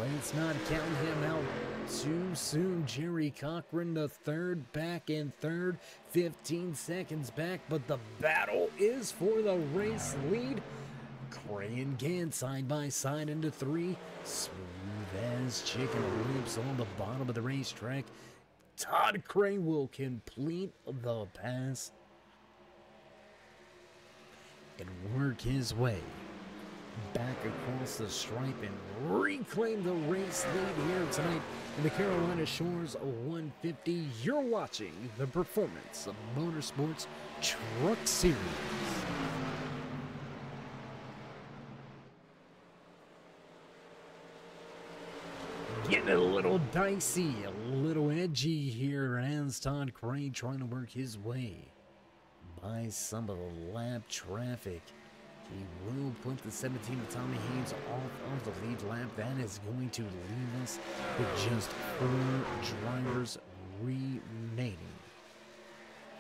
Let's not count him out too soon. Jerry Cochran, the third, back in third, 15 seconds back, but the battle is for the race lead. Cray and Gann side by side into three. Smooth as chicken lips on the bottom of the racetrack. Todd Cray will complete the pass and work his way back across the stripe and reclaim the race lead here tonight in the Carolina Shores 150. You're watching the Performance of Motorsports Truck Series. Getting a little dicey, a little edgy here as Todd Cray trying to work his way by some of the lap traffic. He will put the 17 of Tommy Haynes off of the lead lap. That is going to leave us with just four drivers remaining.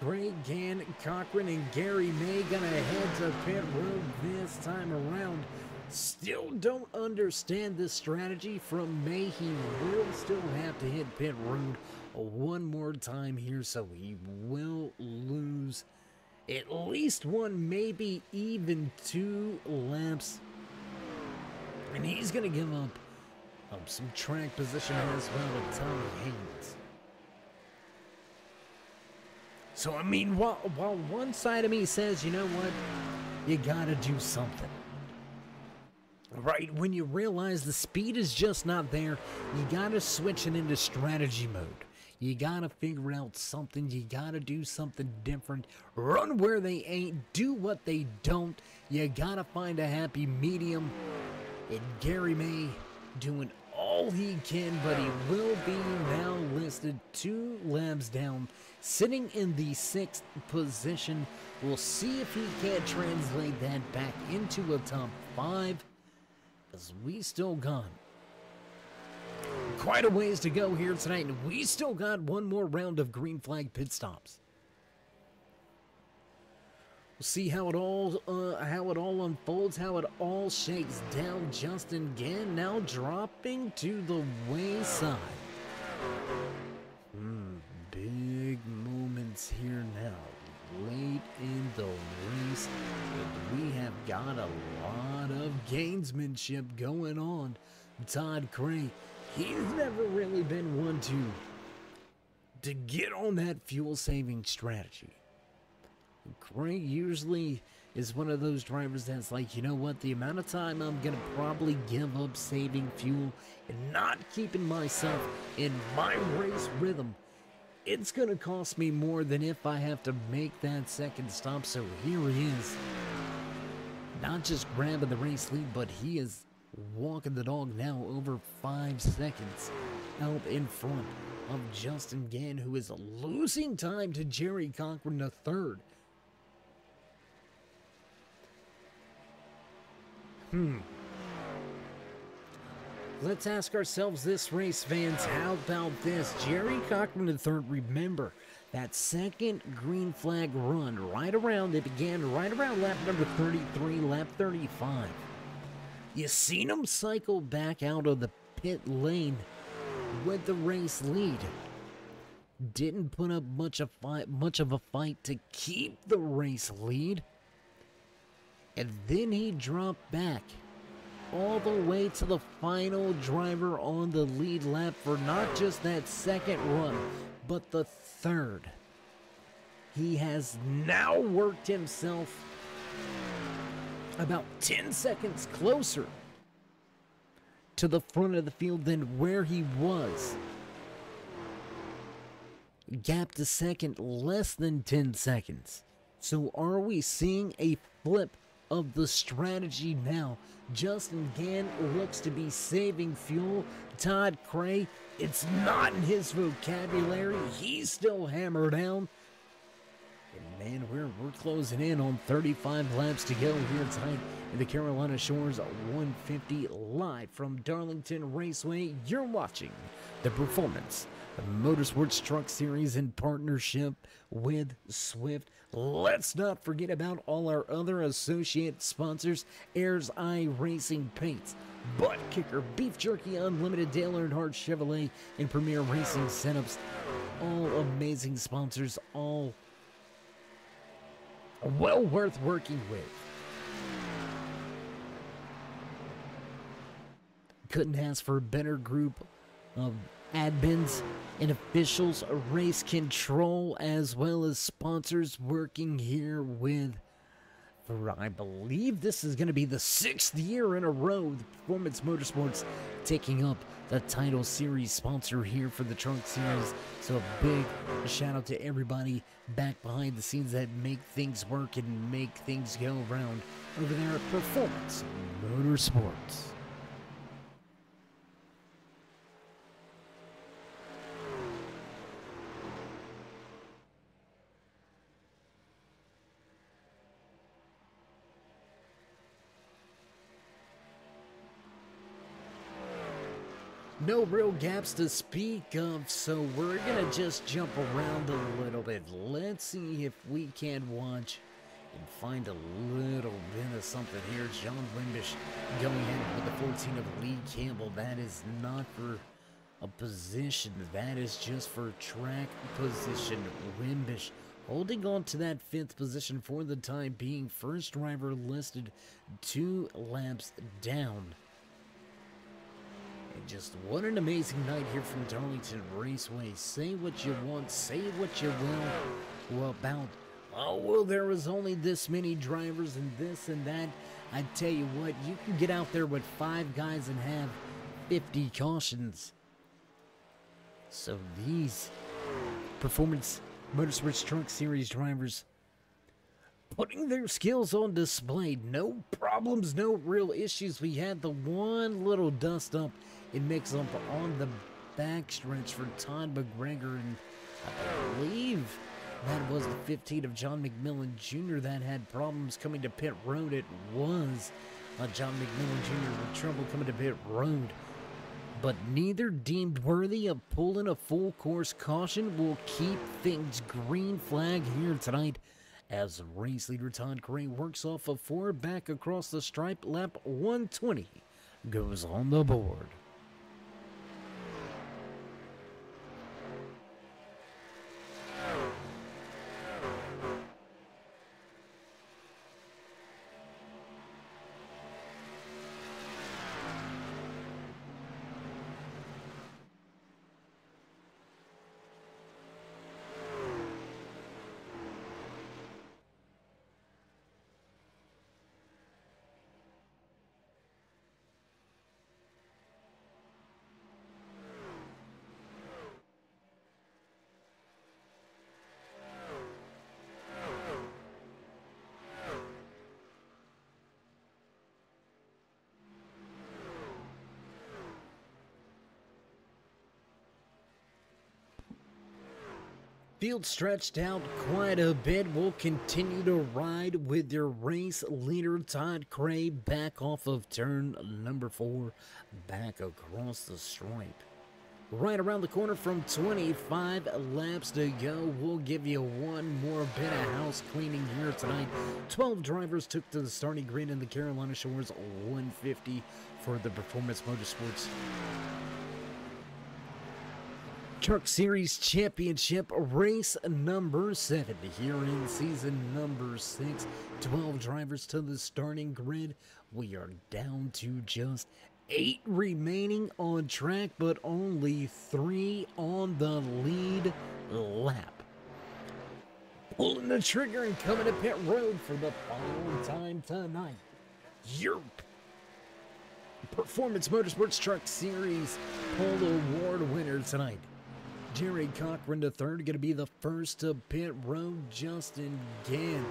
Greg Gann, Cochran, and Gary May gonna head to pit road this time around. Still don't understand this strategy from May. He will still have to hit pit road one more time here, so he will lose at least one, maybe even two laps. And he's going to give up um, some track position as well with Tommy Haynes. So, I mean, while, while one side of me says, you know what, you got to do something. Right, when you realize the speed is just not there, you got to switch it into strategy mode. You gotta figure out something. You gotta do something different. Run where they ain't. Do what they don't. You gotta find a happy medium. And Gary May doing all he can, but he will be now listed two laps down, sitting in the sixth position. We'll see if he can translate that back into a top five, as we still got quite a ways to go here tonight, and we still got one more round of green flag pit stops. We'll see how it all uh, how it all unfolds, how it all shakes down. Justin Gann now dropping to the wayside. Hmm, big moments here now, late in the race, and we have got a lot of gamesmanship going on. Todd Cray he's never really been one to to get on that fuel saving strategy. Cray usually is one of those drivers that's like, you know what, the amount of time I'm gonna probably give up saving fuel and not keeping myself in my race rhythm, it's gonna cost me more than if I have to make that second stop. So here he is. Not just grabbing the race lead, but he is walking the dog now over five seconds out in front of Justin Gann, who is losing time to Jerry Cochran the third. Hmm. Let's ask ourselves this, race fans. How about this? Jerry Cochran third. Remember that second green flag run right around. It began right around lap number 33, lap 35. You seen him cycle back out of the pit lane with the race lead. Didn't put up much of fight, much of a fight to keep the race lead. And then he dropped back all the way to the final driver on the lead lap for not just that second run, but the third. He has now worked himself about 10 seconds closer to the front of the field than where he was. Gap to second less than 10 seconds. So are we seeing a flip of the strategy now? Justin Gann looks to be saving fuel. Todd Cray, it's not in his vocabulary. He's still hammered down. And man, we're we're closing in on 35 laps to go here tonight in the Carolina Shores 150 live from Darlington Raceway. You're watching the performance of the Motorsports Truck Series in partnership with Swift. Let's not forget about all our other associate sponsors: Airs Eye Racing Paints. Butt Kicker, Beef Jerky Unlimited, Dale Earnhardt Chevrolet, and Premier Racing Setups. All amazing sponsors, all well worth working with. Couldn't ask for a better group of admins and officials, race control, as well as sponsors working here with. For I believe this is going to be the sixth year in a row the Performance Motorsports taking up the title series sponsor here for the Truck Series. So a big shout out to everybody back behind the scenes that make things work and make things go around over there at Performance Motorsports. No real gaps to speak of, so we're gonna just jump around a little bit. Let's see if we can watch and find a little bit of something here. John Wimbish going in with the 14 of Lee Campbell. That is not for a position, that is just for track position. Wimbish holding on to that fifth position for the time being. First driver listed two laps down. And just what an amazing night here from Darlington Raceway. Say what you want, say what you will about, oh, well, there was only this many drivers and this and that. I tell you what, you can get out there with five guys and have 50 cautions. So these Performance Motorsports Truck Series drivers putting their skills on display. No problems, no real issues. We had the one little dust up in makes up on the backstretch for Todd McGregor, and I believe that was the 15 of John McMillan Jr. that had problems coming to pit road. It was uh, John McMillan Jr. with trouble coming to pit road. But neither deemed worthy of pulling a full course caution will keep things green flag here tonight as race leader Todd Cray works off a four back across the stripe. Lap 120 goes on the board. Field stretched out quite a bit. We'll continue to ride with your race leader, Todd Cray, back off of turn number four, back across the stripe. right around the corner from 25 laps to go. We'll give you one more bit of house cleaning here tonight. 12 drivers took to the starting grid in the Carolina Shores 150 for the Performance Motorsports Truck Series Championship race number 7 here in season number 6. 12 drivers to the starting grid. We are down to just eight remaining on track, but only three on the lead lap. Pulling the trigger and coming to pit road for the final time tonight. Yerp. Performance Motorsports Truck Series Pole Award winner tonight. Jerry Cochran III going to be the first to pit road. Justin Gann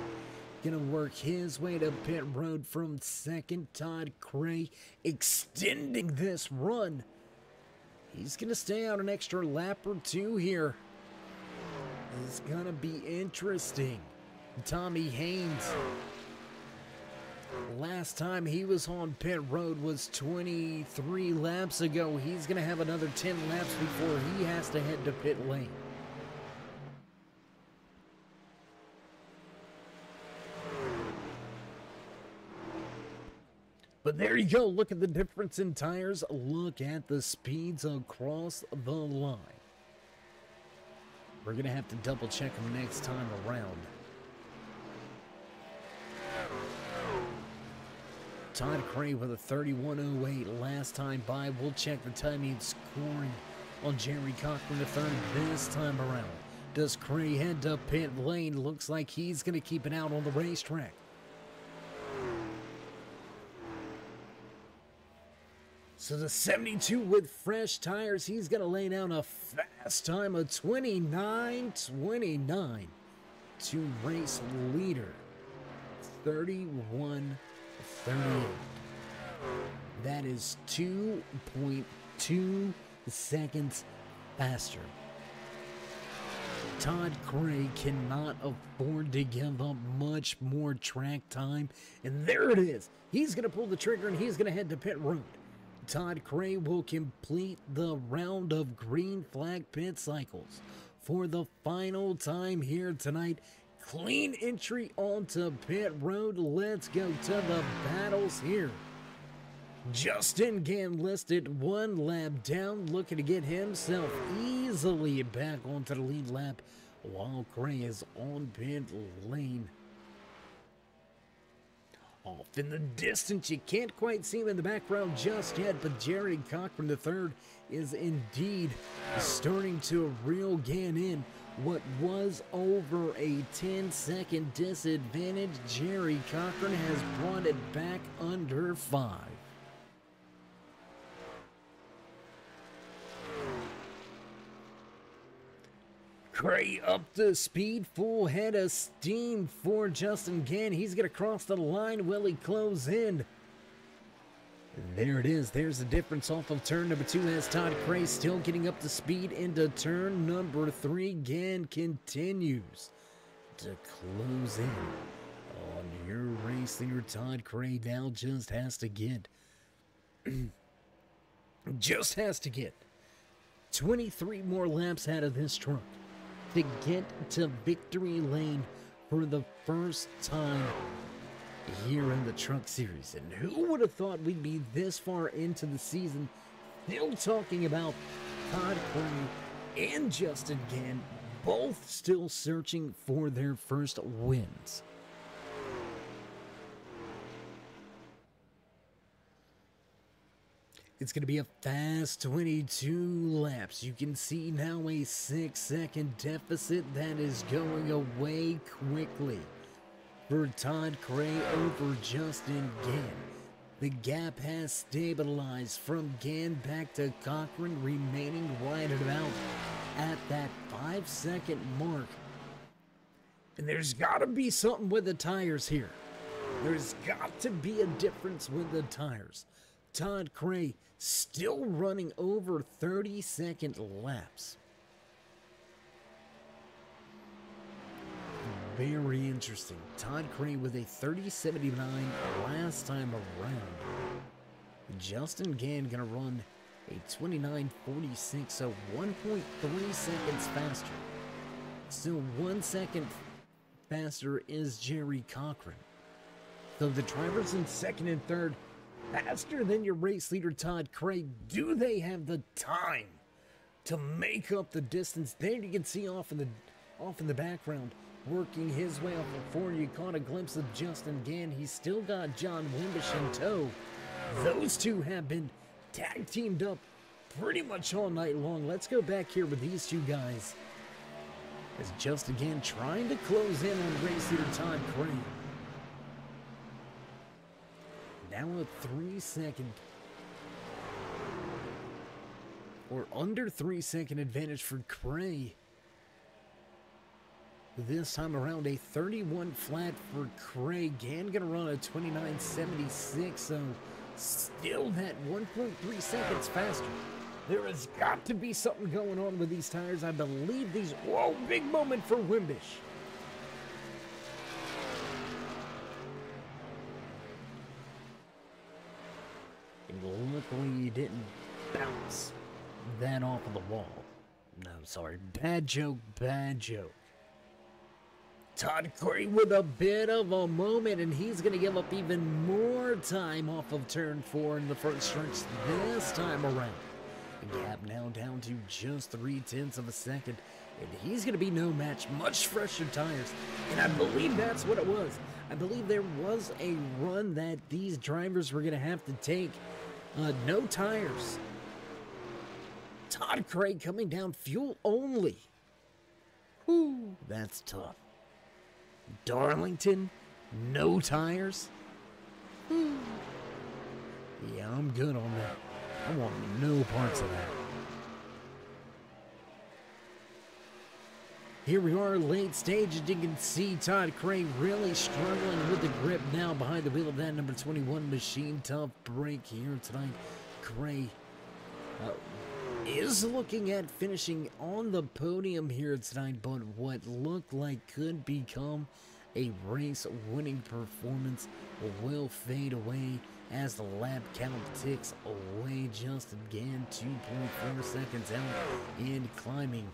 Gonna work his way to pit road from second. Todd Cray extending this run. He's gonna stay out an extra lap or two here. It's gonna be interesting. Tommy Haynes. Last time he was on pit road was 23 laps ago. He's gonna have another 10 laps before he has to head to pit lane. But there you go. Look at the difference in tires. Look at the speeds across the line. We're going to have to double check them next time around. Todd Cray with a 31.08 last time by. We'll check the timing scoring on Jerry Cochran the third this time around. Does Cray head to pit lane? Looks like he's going to keep it out on the racetrack. So the 72 with fresh tires, he's going to lay down a fast time of 29-29 to race leader 31-38. That is 2.2 seconds faster. Todd Cray cannot afford to give up much more track time. And there it is. He's going to pull the trigger and he's going to head to pit road. Todd Cray will complete the round of green flag pit cycles for the final time here tonight. Clean entry onto pit road. Let's go to the battles here. Justin Gann listed one lap down, looking to get himself easily back onto the lead lap while Cray is on pit lane off in the distance. You can't quite see him in the background just yet, but Jerry Cochran III is indeed starting to reel Gann in. What was over a 10 second disadvantage, Jerry Cochran has brought it back under five. Cray up to speed, full head of steam for Justin Gann. He's going to cross the line. Will he close in? There it is. There's the difference off of turn number two as Todd Cray still getting up to speed into turn number three. Gann continues to close in on your race there. Todd Cray now just has to get, [clears throat] just has to get 23 more laps out of this truck to get to victory lane for the first time here in the Truck Series. And who would have thought we'd be this far into the season still talking about Todd Cray and Justin Gann, both still searching for their first wins. It's going to be a fast 22 laps. You can see now a six second deficit that is going away quickly. For Todd Cray over Justin Gann. The gap has stabilized from Gann back to Cochran, remaining right about at that five second mark. And there's got to be something with the tires here. There's got to be a difference with the tires. Todd Cray still running over 30 second laps. Very interesting. Todd Cray with a 30.79 last time around. Justin Gann gonna run a 29.46, so 1.3 seconds faster. Still one second faster is Jerry Cochran. So the drivers in second and third faster than your race leader Todd Cray. Do they have the time to make up the distance? There you can see off in the off in the background, working his way off before you caught a glimpse of Justin Gann. He's still got John Wimbish in tow. Those two have been tag teamed up pretty much all night long. Let's go back here with these two guys. As Justin Gann trying to close in on race leader Todd Cray. Now a three second or under three second advantage for Cray. This time around, a 31 flat for Cray. Gann gonna run a 29.76, so still that 1.3 seconds faster. There has got to be something going on with these tires. I believe these. Whoa, big moment for Wimbish. And luckily, didn't bounce that off of the wall. No, sorry. Bad joke, bad joke. Todd Cray with a bit of a moment, and he's going to give up even more time off of turn four in the first stretch this time around. Gap now down to just three tenths of a second, and he's going to be no match. Much fresher tires, and I believe that's what it was. I believe there was a run that these drivers were going to have to take. Uh, no tires. Todd Cray coming down fuel only. Whew, that's tough. Darlington, no tires. Yeah, I'm good on that. I want no parts of that. Here we are, late stage, and you can see Todd Cray really struggling with the grip now behind the wheel of that number 21 machine. Tough break here tonight. Cray uh, is looking at finishing on the podium here tonight, but what looked like could become a race winning performance will fade away as the lap count ticks away just again 2.4 seconds out and climbing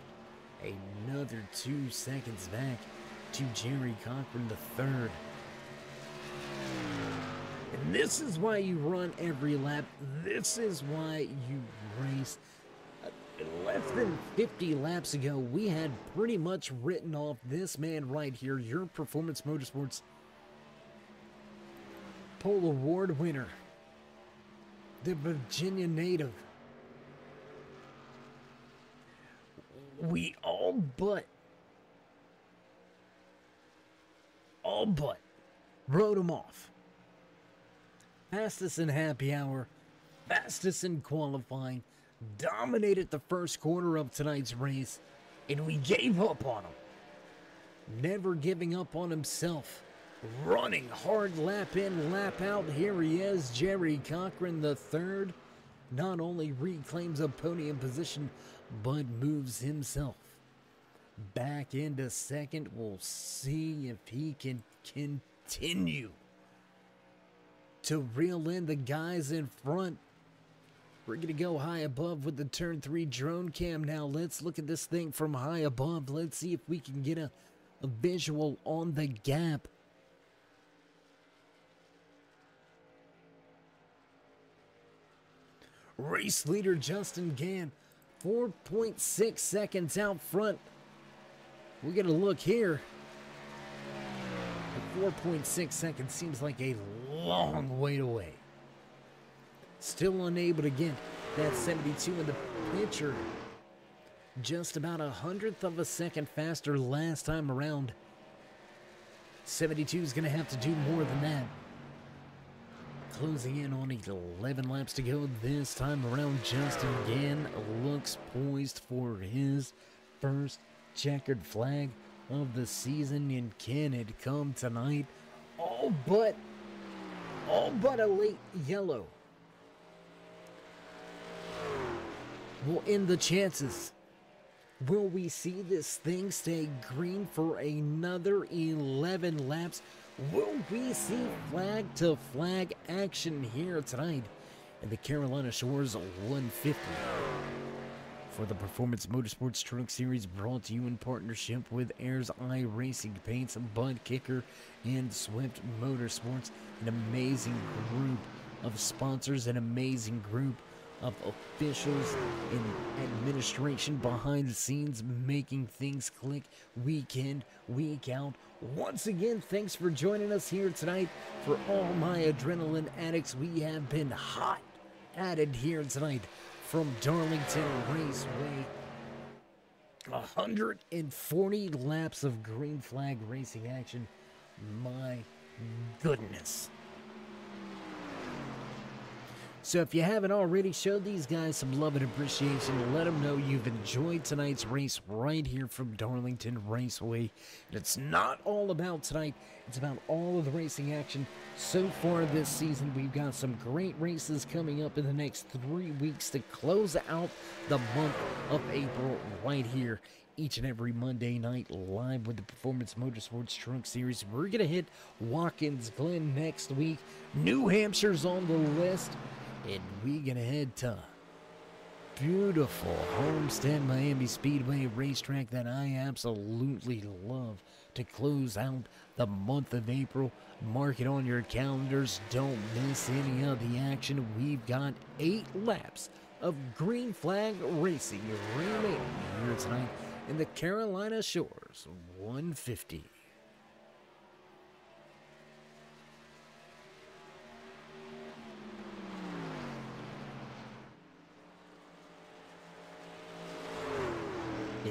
another two seconds back to Jerry Cochran the third. And this is why you run every lap. This is why you race. Less than 50 laps ago, we had pretty much written off this man right here, your Performance Motorsports Pole Award winner, the Virginia native. We all but, all but wrote him off. Fastest in happy hour, fastest in qualifying, dominated the first quarter of tonight's race, and we gave up on him. Never giving up on himself. Running hard lap in, lap out. Here he is, Jerry Cochran the third. Not only reclaims a podium position, but moves himself back into second. We'll see if he can continue to reel in the guys in front. We're going to go high above with the turn three drone cam now. Let's look at this thing from high above. Let's see if we can get a, a visual on the gap. Race leader Justin Gann, 4.6 seconds out front. We're going to look here. At 4.6 seconds seems like a long wait away. Still unable to get that 72 in the picture. Just about a hundredth of a second faster last time around. 72 is going to have to do more than that. Closing in on 11 laps to go this time around. Justin Gann looks poised for his first checkered flag of the season. And can it come tonight? All but, all but a late yellow. Will end the chances. Will we see this thing stay green for another 11 laps? Will we see flag to flag action here tonight? and the Carolina Shores 150 for the Performance Motorsports Truck Series brought to you in partnership with Airs Eye Racing Paints, Butt Kicker, and Swift Motorsports. An amazing group of sponsors, an amazing group of officials and administration behind the scenes making things click week in, week out. Once again, thanks for joining us here tonight. For all my adrenaline addicts, we have been hot it here tonight from Darlington Raceway. 140 laps of green flag racing action. My goodness. So if you haven't already, show these guys some love and appreciation. Let them know you've enjoyed tonight's race right here from Darlington Raceway. And it's not all about tonight, it's about all of the racing action so far this season. We've got some great races coming up in the next three weeks to close out the month of April right here each and every Monday night live with the Performance Motorsports Truck Series. We're going to hit Watkins Glen next week. New Hampshire's on the list. And we gonna head to beautiful Homestead Miami Speedway racetrack that I absolutely love to close out the month of April. Mark it on your calendars. Don't miss any of the action. We've got eight laps of green flag racing remaining here tonight in the Carolina Shores 150.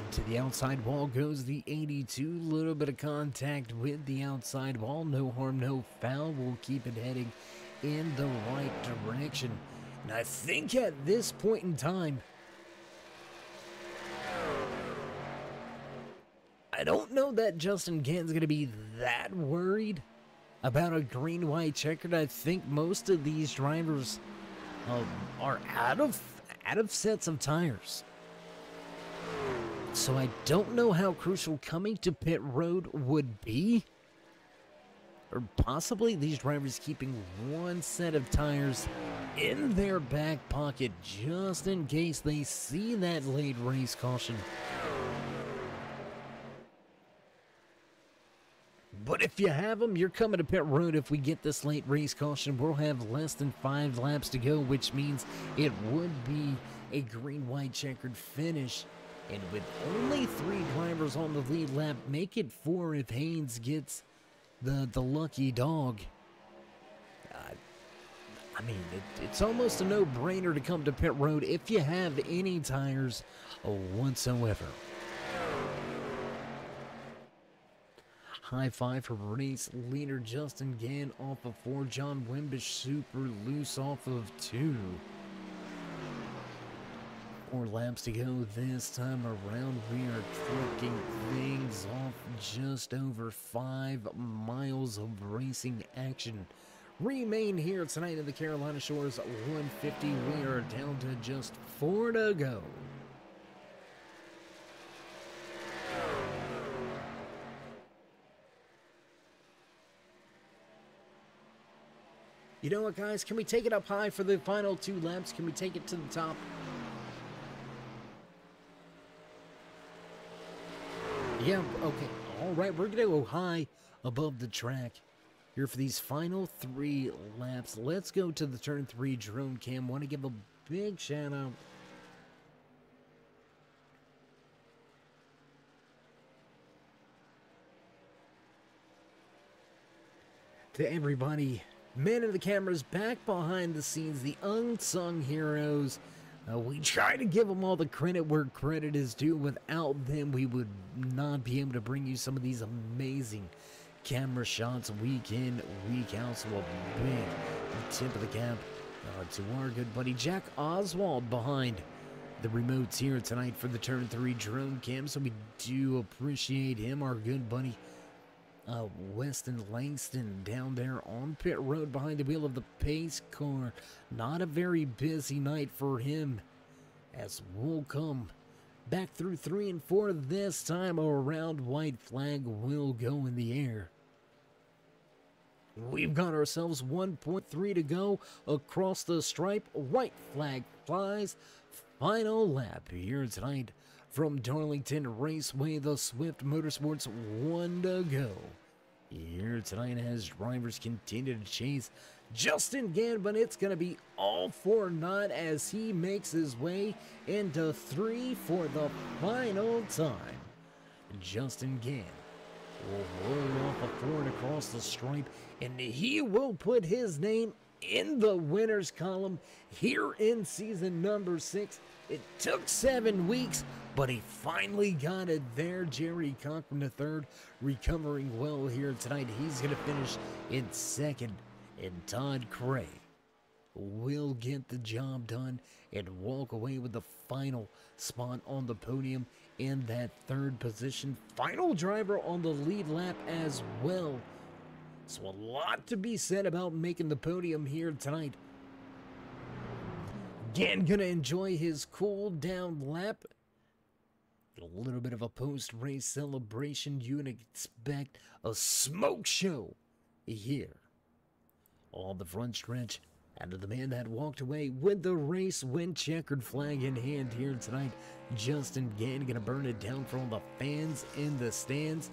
Into the outside wall goes the 82. Little bit of contact with the outside wall. No harm, no foul. We'll keep it heading in the right direction. And I think at this point in time, I don't know that Justin Gans's going to be that worried about a green white checkered. I think most of these drivers um, are out of out of sets of tires. So I don't know how crucial coming to pit road would be. Or possibly these drivers keeping one set of tires in their back pocket just in case they see that late race caution. But if you have them, you're coming to pit road. If we get this late race caution, we'll have less than five laps to go, which means it would be a green white checkered finish and with only three drivers on the lead lap, make it four if Haynes gets the, the lucky dog. Uh, I mean, it, it's almost a no-brainer to come to pit road if you have any tires whatsoever. High five for race leader Justin Gann off of four. John Wimbish super loose off of two. Four laps to go this time around. We are trucking things off just over five miles of racing action. Remain here tonight in the Carolina Shores 150. We are down to just four to go. You know what, guys? Can we take it up high for the final two laps? Can we take it to the top? Yeah, okay. All right, we're going to go high above the track here for these final three laps. Let's go to the turn three drone cam. Want to give a big shout out to everybody men in the cameras back behind the scenes, the unsung heroes. Uh, we try to give them all the credit where credit is due. Without them, we would not be able to bring you some of these amazing camera shots week in, week out. So a big tip of the cap uh, to our good buddy Jack Oswald behind the remotes here tonight for the turn three drone cam. So we do appreciate him, our good buddy uh, Weston Langston down there on pit road behind the wheel of the pace car. Not a very busy night for him as we'll come back through three and four this time around white flag will go in the air. We've got ourselves 1.3 to go across the stripe. White flag flies. Final lap here tonight from Darlington Raceway. The Swift Motorsports one to go. Here tonight as drivers continue to chase Justin Gann, but it's going to be all for naught as he makes his way into three for the final time. Justin Gann will roll off a thorn across the stripe, and he will put his name in the winners column here in season number six. It took seven weeks, but he finally got it there. Jerry Cochran III recovering well here tonight. He's going to finish in second, and Todd Cray will get the job done and walk away with the final spot on the podium in that third position. Final driver on the lead lap as well. So, a lot to be said about making the podium here tonight. Again, gonna enjoy his cool down lap. A little bit of a post race celebration. You can expect a smoke show here on the front stretch. And the man that walked away with the race win checkered flag in hand here tonight, Justin Gann, gonna burn it down for all the fans in the stands.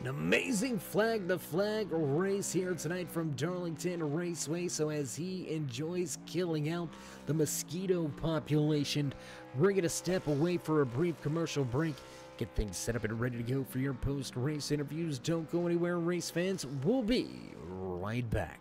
An amazing flag the flag race here tonight from Darlington Raceway. So, as he enjoys killing out the mosquito population, we're going to step away for a brief commercial break. Get things set up and ready to go for your post race interviews. Don't go anywhere, race fans. We'll be right back.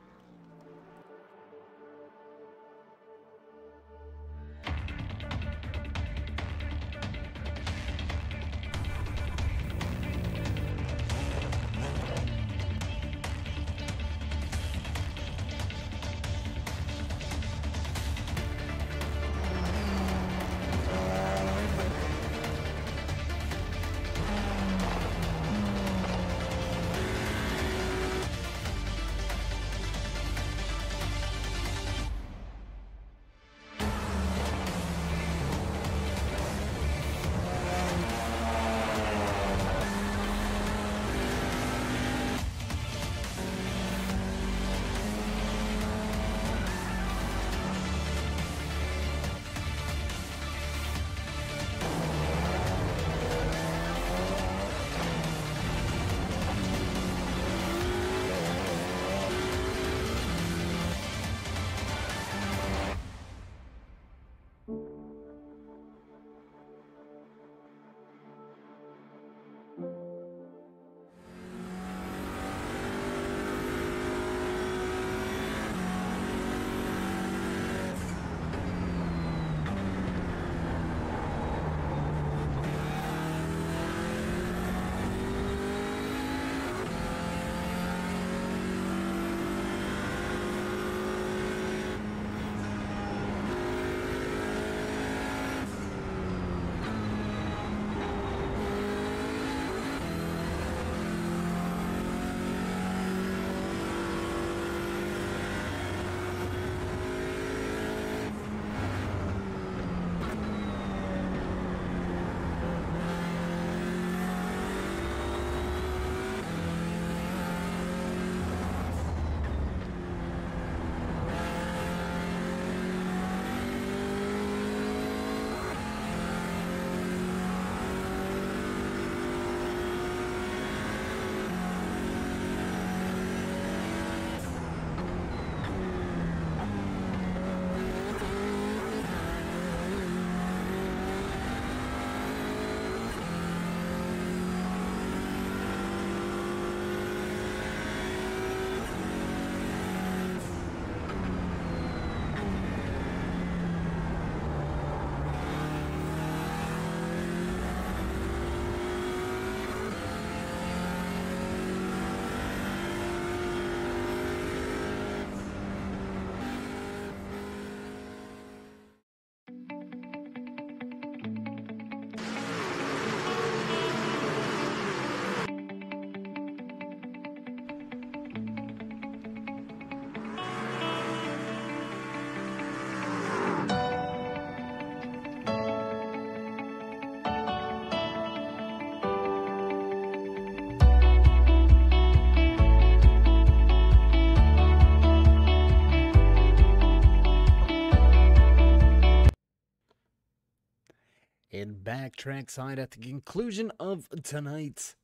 Back trackside at the conclusion of tonight's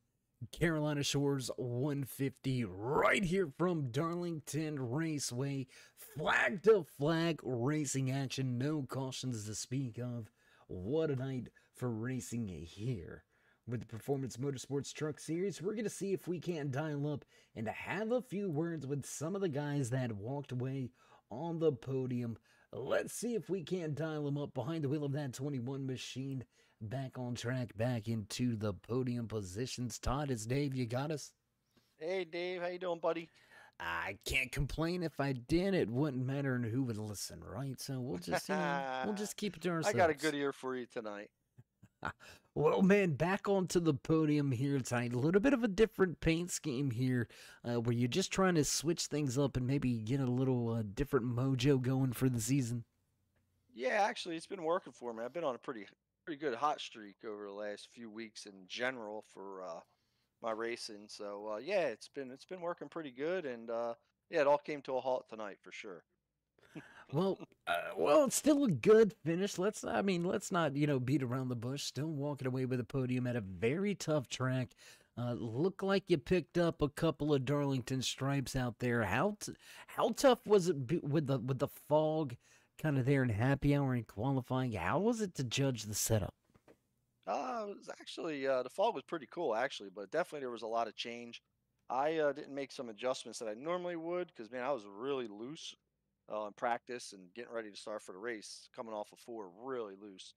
Carolina Shores 150, right here from Darlington Raceway. Flag to flag racing action, no cautions to speak of. What a night for racing here. With the Performance Motorsports Truck Series, we're going to see if we can't dial up and have a few words with some of the guys that walked away on the podium. Let's see if we can't dial them up behind the wheel of that 21 machine back on track, back into the podium positions. Todd, it's Dave. You got us? Hey, Dave. How you doing, buddy? I can't complain. If I did, it wouldn't matter who would listen, right? So we'll [laughs] just you know, we'll just keep it to ourselves. I got a good ear for you tonight. [laughs] Well, man, back onto the podium here tonight. A little bit of a different paint scheme here, uh, where you're just trying to switch things up and maybe get a little uh, different mojo going for the season. Yeah, actually, it's been working for me. I've been on a pretty pretty good hot streak over the last few weeks in general for uh, my racing. So uh, yeah, it's been it's been working pretty good, and uh, yeah, it all came to a halt tonight for sure. Well, uh, well, it's still a good finish. Let's, I mean, let's not, you know, beat around the bush. Still walking away with a podium at a very tough track. Uh, look like you picked up a couple of Darlington stripes out there. How how tough was it with the with the fog kind of there in happy hour and qualifying? How was it to judge the setup? Uh, it was actually uh, the fog was pretty cool actually, but definitely there was a lot of change. I uh, didn't make some adjustments that I normally would because man, I was really loose uh, in practice and getting ready to start for the race, coming off of four really loose.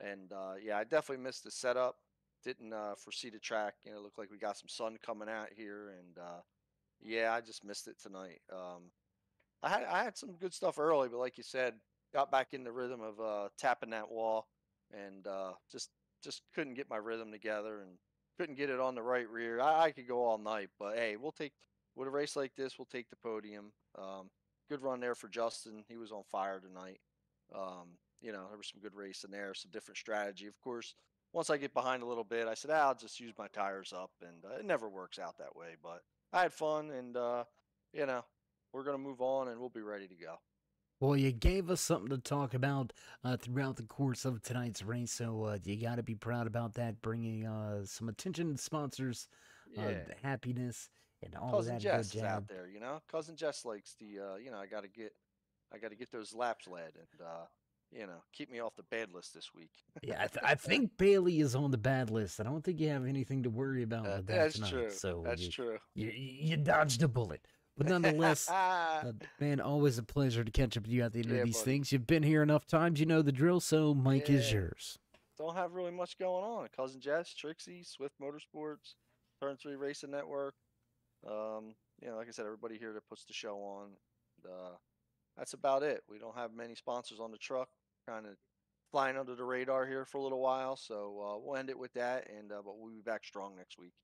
And uh, yeah, I definitely missed the setup. Didn't uh, foresee the track. You know, it looked like we got some sun coming out here, and uh, yeah, I just missed it tonight. Um, I had I had some good stuff early, but like you said, got back in the rhythm of uh, tapping that wall, and uh, just just couldn't get my rhythm together and couldn't get it on the right rear. I, I could go all night, but hey, we'll take with a race like this, we'll take the podium. Um, good run there for Justin. He was on fire tonight. Um, you know, there was some good racing there, some different strategy. Of course, once I get behind a little bit, I said, ah, I'll just use my tires up, and uh, it never works out that way. But I had fun, and uh, you know, we're gonna move on, and we'll be ready to go. Well, you gave us something to talk about uh, throughout the course of tonight's race, so uh, you got to be proud about that, bringing uh, some attention to sponsors, uh, Yeah. happiness, and all Cousin that Jess good is out there, you know. Cousin Jess likes the, uh, you know, I got to get, I got to get those laps led, and uh, you know, keep me off the bad list this week. Yeah, I, th- I think Bailey is on the bad list. I don't think you have anything to worry about Uh, with that that's tonight. true. So that's you, true. You, you dodged a bullet, but nonetheless. [laughs] Uh, man, always a pleasure to catch up with you at the end Yeah, of these buddy. things. You've been here enough times, you know the drill, so mic is yours. Don't have really much going on. Cousin Jess, Trixie, Swift Motorsports, Turn Three Racing Network. Um, you know, like I said, everybody here that puts the show on. Uh, that's about it. We don't have many sponsors on the truck. Kind of flying under the radar here for a little while, so uh, we'll end it with that. And uh, but we'll be back strong next week.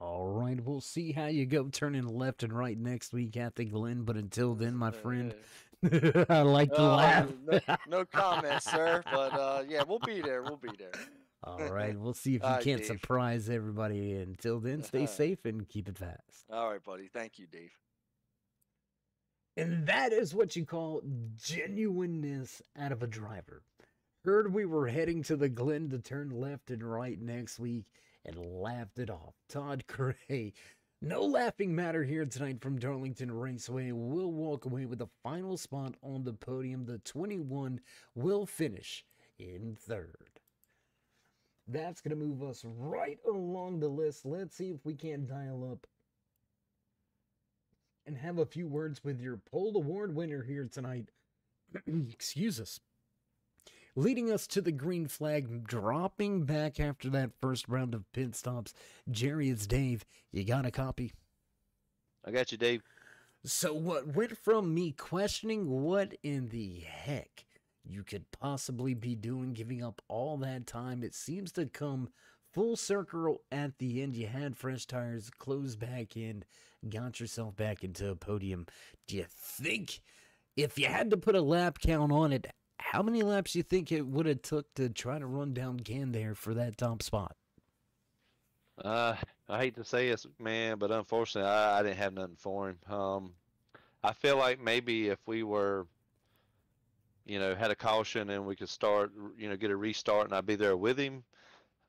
All right, we'll see how you go turning left and right next week at the Glen. But until then, my friend, [laughs] I like to Uh, laugh. no, no comment, sir. But uh, yeah, we'll be there. We'll be there. [laughs] All right, we'll see if [laughs] you can't Dave. surprise everybody. Until then, stay safe and keep it fast. All right, buddy. Thank you, Dave. And that is what you call genuineness out of a driver. Heard we were heading to the Glen to turn left and right next week and laughed it off. Todd Cray. No laughing matter here tonight from Darlington Raceway. Will walk away with the final spot on the podium. The 21 will finish in third. That's going to move us right along the list. Let's see if we can't dial up and have a few words with your Pole Award winner here tonight. [clears throat] Excuse us. Leading us to the green flag, dropping back after that first round of pit stops. Jerry, it's Dave. You got a copy? I got you, Dave. So, what went from me questioning what in the heck you could possibly be doing, giving up all that time, it seems to come full circle at the end. You had fresh tires, closed back in, got yourself back into a podium. Do you think if you had to put a lap count on it, how many laps do you think it would have took to try to run down Gann there for that top spot? Uh, I hate to say this, man, but unfortunately, I, I didn't have nothing for him. Um, I feel like maybe if we were, you know, had a caution and we could start, you know, get a restart and I'd be there with him,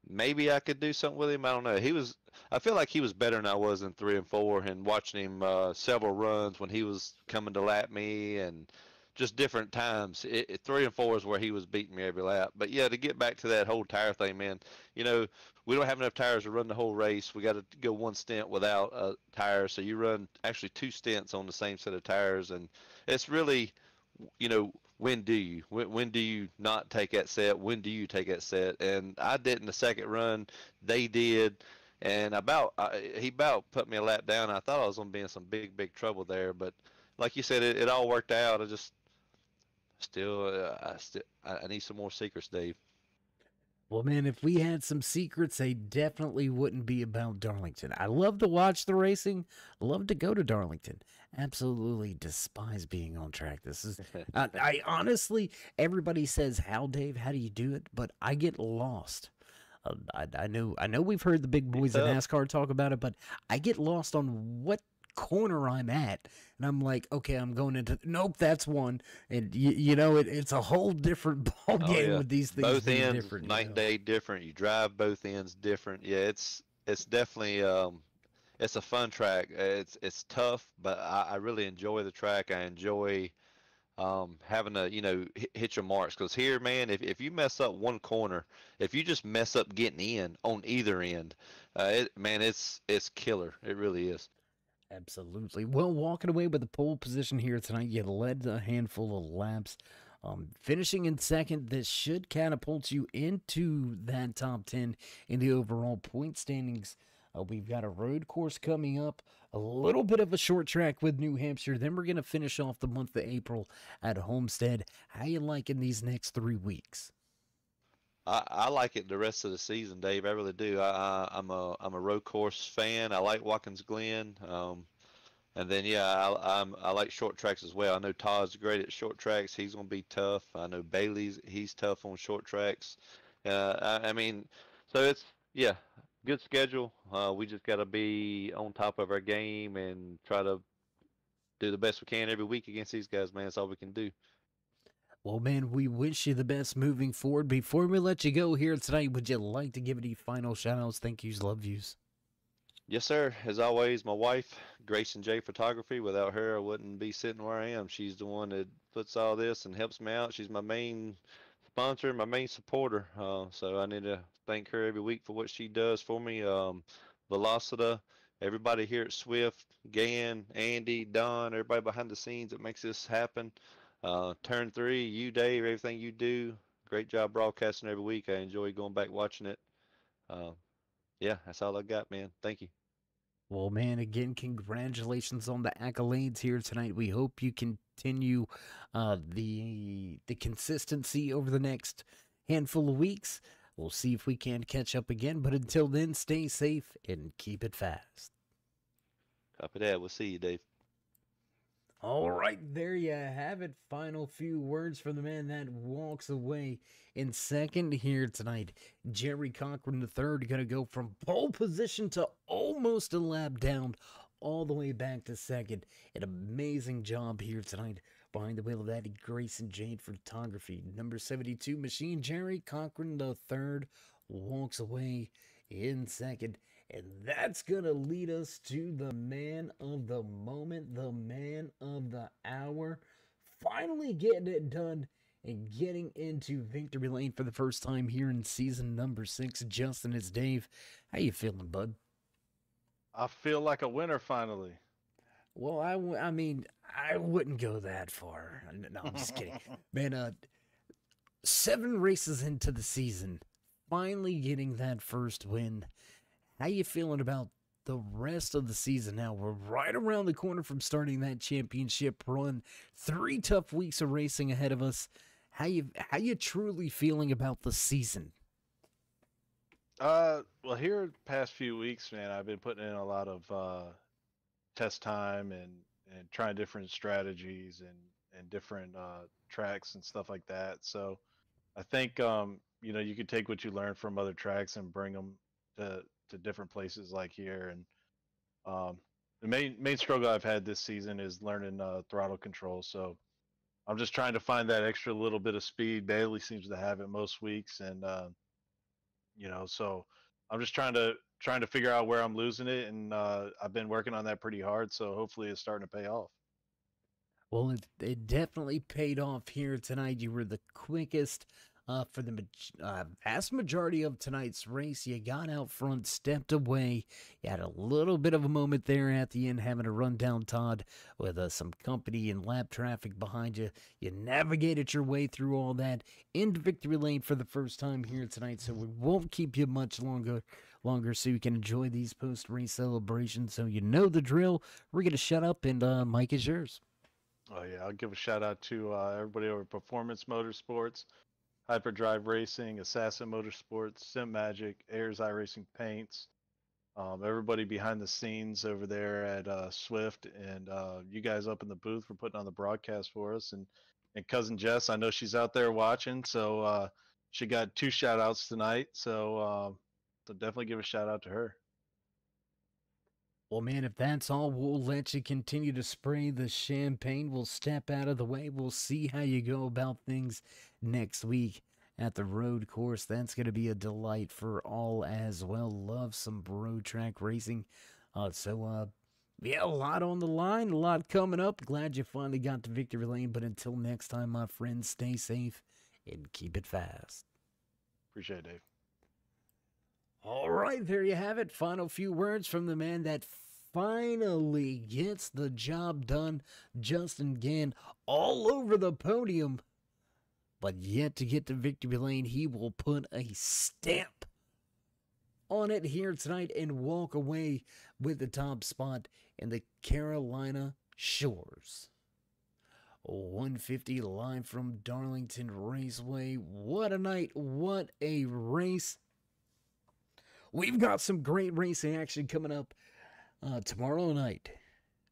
maybe I could do something with him. I don't know. He was, I feel like he was better than I was in three and four, and watching him uh, several runs when he was coming to lap me and just different times. It, it, three and four is where he was beating me every lap. But yeah, to get back to that whole tire thing, man, you know, we don't have enough tires to run the whole race. We got to go one stint without a tire, so you run actually two stints on the same set of tires, and it's really, you know, when do you when, when do you not take that set? When do you take that set? And i did in the second run. They did. And about I, he about put me a lap down. I thought i was going to be in some big big trouble there. But like you said it, it all worked out. I just still uh, i still i need some more secrets dave well, man, if we had some secrets, they definitely wouldn't be about Darlington. I love to watch the racing, love to go to Darlington. Absolutely despise being on track. This is, [laughs] I, I honestly, everybody says, "How, Dave? How do you do it?" But I get lost. Uh, I, I know, I know, we've heard the big boys in NASCAR talk about it, but I get lost on what corner I'm at, and I'm like, okay, I'm going into nope, that's one, and you, you know, it, it's a whole different ball [laughs] game oh, yeah. with these things. Both ends, different, night and day different. You drive both ends different. Yeah, it's it's definitely um, it's a fun track. It's it's tough, but I, I really enjoy the track. I enjoy um, having to you know hit, hit your marks because here, man, if if you mess up one corner, if you just mess up getting in on either end, uh, it, man, it's it's killer. It really is. Absolutely. Well, walking away with the pole position here tonight, you led a handful of laps. Um, finishing in second, this should catapult you into that top 10 in the overall point standings. Uh, we've got a road course coming up, a little bit of a short track with New Hampshire. Then we're going to finish off the month of April at Homestead. How you liking these next three weeks? I, like it the rest of the season, Dave. I really do. I, I, am a I'm a road course fan. I like Watkins Glen. Um, and then yeah, I, I'm I like short tracks as well. I know Todd's great at short tracks. He's gonna be tough. I know Bailey's he's tough on short tracks. Uh, I, I mean, so it's yeah, good schedule. Uh, we just got to be on top of our game and try to do the best we can every week against these guys, man. That's all we can do. Well, man, we wish you the best moving forward. Before we let you go here tonight, would you like to give any final shout outs, thank yous, love yous? Yes, sir. As always, my wife, Grace and Jay Photography. Without her, I wouldn't be sitting where I am. She's the one that puts all this and helps me out. She's my main sponsor, my main supporter. Uh, so I need to thank her every week for what she does for me. Um, Velocita, everybody here at Swift, Gann, Andy, Don, everybody behind the scenes that makes this happen. Uh, turn three, you, Dave, everything you do. Great job broadcasting every week. I enjoy going back watching it. Uh, yeah, that's all I got, man. Thank you. Well, man, again, congratulations on the accolades here tonight. We hope you continue uh, the the consistency over the next handful of weeks. We'll see if we can catch up again. But until then, stay safe and keep it fast. Copy that. We'll see you, Dave. All right, there you have it. Final few words from the man that walks away in second here tonight. Jerry Cochran III going to go from pole position to almost a lap down, all the way back to second. An amazing job here tonight behind the wheel of that Grayson Jade photography. Number 72 machine Jerry Cochran III walks away in second. And that's going to lead us to the man of the moment, the man of the hour, finally getting it done and getting into victory lane for the first time here in season number six. Justin, it's Dave. How you feeling, bud? I feel like a winner finally. Well, I, w- I mean, I wouldn't go that far. No, I'm just kidding. [laughs] Man, uh, seven races into the season, finally getting that first win. How you feeling about the rest of the season now? We're right around the corner from starting that championship run. Three tough weeks of racing ahead of us. How you how you truly feeling about the season? Uh, well, here past few weeks, man, I've been putting in a lot of uh, test time and and trying different strategies and and different uh, tracks and stuff like that. So, I think um, you know you could take what you learn from other tracks and bring them to to different places like here. And um, the main main struggle I've had this season is learning uh, throttle control. So I'm just trying to find that extra little bit of speed. Bailey seems to have it most weeks, and uh, you know, so I'm just trying to trying to figure out where I'm losing it, and uh, I've been working on that pretty hard. So hopefully, it's starting to pay off. Well, it, it definitely paid off here tonight. You were the quickest uh, for the uh, vast majority of tonight's race. You got out front, stepped away. You had a little bit of a moment there at the end, having to run down Todd with uh, some company and lap traffic behind you. You navigated your way through all that into victory lane for the first time here tonight. So we won't keep you much longer. Longer, so you can enjoy these post-race celebrations. So you know the drill. We're gonna shut up, and uh, mic is yours. Oh yeah, I'll give a shout out to uh, everybody over at Performance Motorsports, Hyperdrive Racing, Assassin Motorsports, Simagic, Airs iRacing Paints, um, everybody behind the scenes over there at uh, Swift, and uh, you guys up in the booth for putting on the broadcast for us, and and cousin Jess, I know she's out there watching, so uh, she got two shout outs tonight, so uh, so definitely give a shout out to her. Well, man, if that's all, we'll let you continue to spray the champagne. We'll step out of the way. We'll see how you go about things next week at the road course. That's going to be a delight for all as well. Love some road track racing. Uh, so, uh, yeah, a lot on the line, a lot coming up. Glad you finally got to victory lane. But until next time, my friends, stay safe and keep it fast. Appreciate it, Dave. All right, there you have it. Final few words from the man that finally gets the job done. Justin Gann all over the podium, but yet to get to victory lane, he will put a stamp on it here tonight and walk away with the top spot in the Carolina Shores. 150 live from Darlington Raceway. What a night! What a race! We've got some great racing action coming up uh, tomorrow night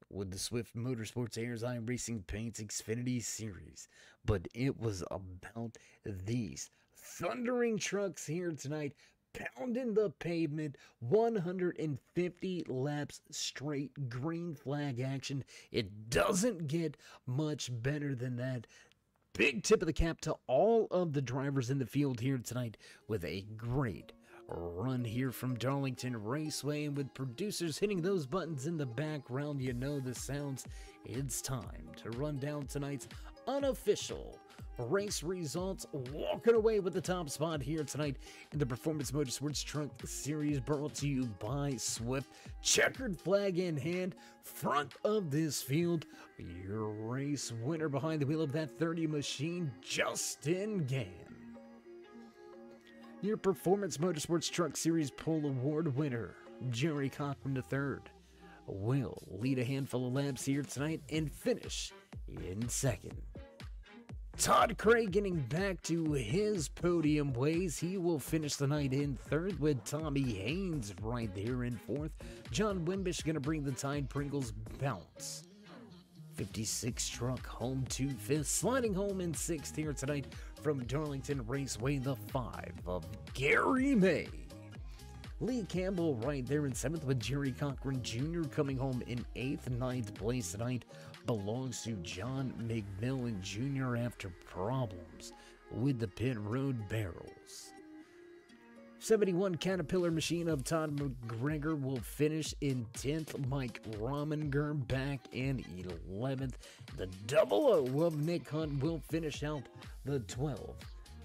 with the Swift Motorsports iRacing Paints Xfinity Series. But it was about these thundering trucks here tonight, pounding the pavement, 150 laps straight green flag action. It doesn't get much better than that. Big tip of the cap to all of the drivers in the field here tonight with a great run here from Darlington Raceway. And with producers hitting those buttons in the background, you know the sounds. It's time to run down tonight's unofficial race results. Walking away with the top spot here tonight in the Performance Motorsports Truck Series brought to you by Swift. Checkered flag in hand, front of this field. Your race winner behind the wheel of that 30 machine, Justin Gann your Performance Motorsports Truck Series Pole Award winner, Jerry Cochran III, will lead a handful of laps here tonight and finish in second. Todd Cray getting back to his podium ways. He will finish the night in third with Tommy Haynes right there in fourth. John Wimbish going to bring the Tide Pringles bounce. 56 truck home to fifth, sliding home in sixth here tonight from Darlington Raceway, the five of Gary May. Lee Campbell right there in seventh with Jerry Cochran Jr. coming home in eighth. Ninth place tonight belongs to John McMillan Jr. after problems with the pit road barrels. 71 Caterpillar machine of Todd McGregor will finish in 10th. Mike Rominger back in 11th. The double of Nick Hunt will finish out the 12th.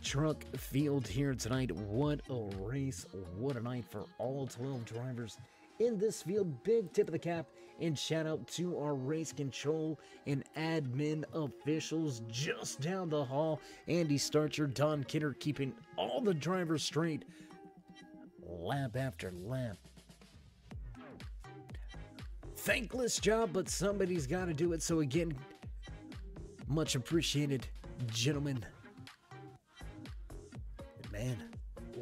Truck field here tonight. What a race. What a night for all 12 drivers in this field. Big tip of the cap and shout out to our race control and admin officials just down the hall. Andy Starcher, Don Kidder keeping all the drivers straight lap after lap. Thankless job, but somebody's got to do it. So, again, much appreciated, gentlemen. Man,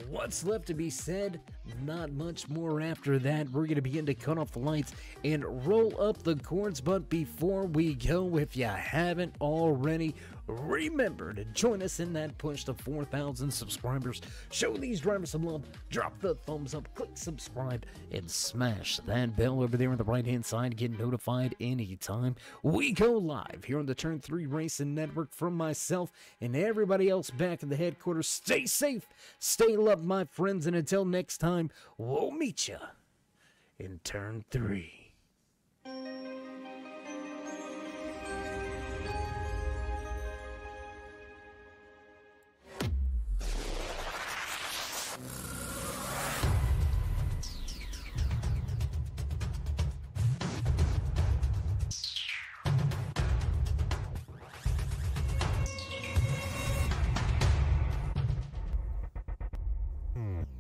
what's left to be said? Not much more after that. We're going to begin to cut off the lights and roll up the cords. But before we go, if you haven't already, Remember to join us in that push to 4,000 subscribers. Show these drivers some love. Drop the thumbs up, click subscribe, and smash that bell over there on the right hand side. Get notified anytime we go live here on the Turn 3 Racing Network from myself and everybody else back at the headquarters. Stay safe, stay loved, my friends, and until next time, we'll meet you in Turn 3.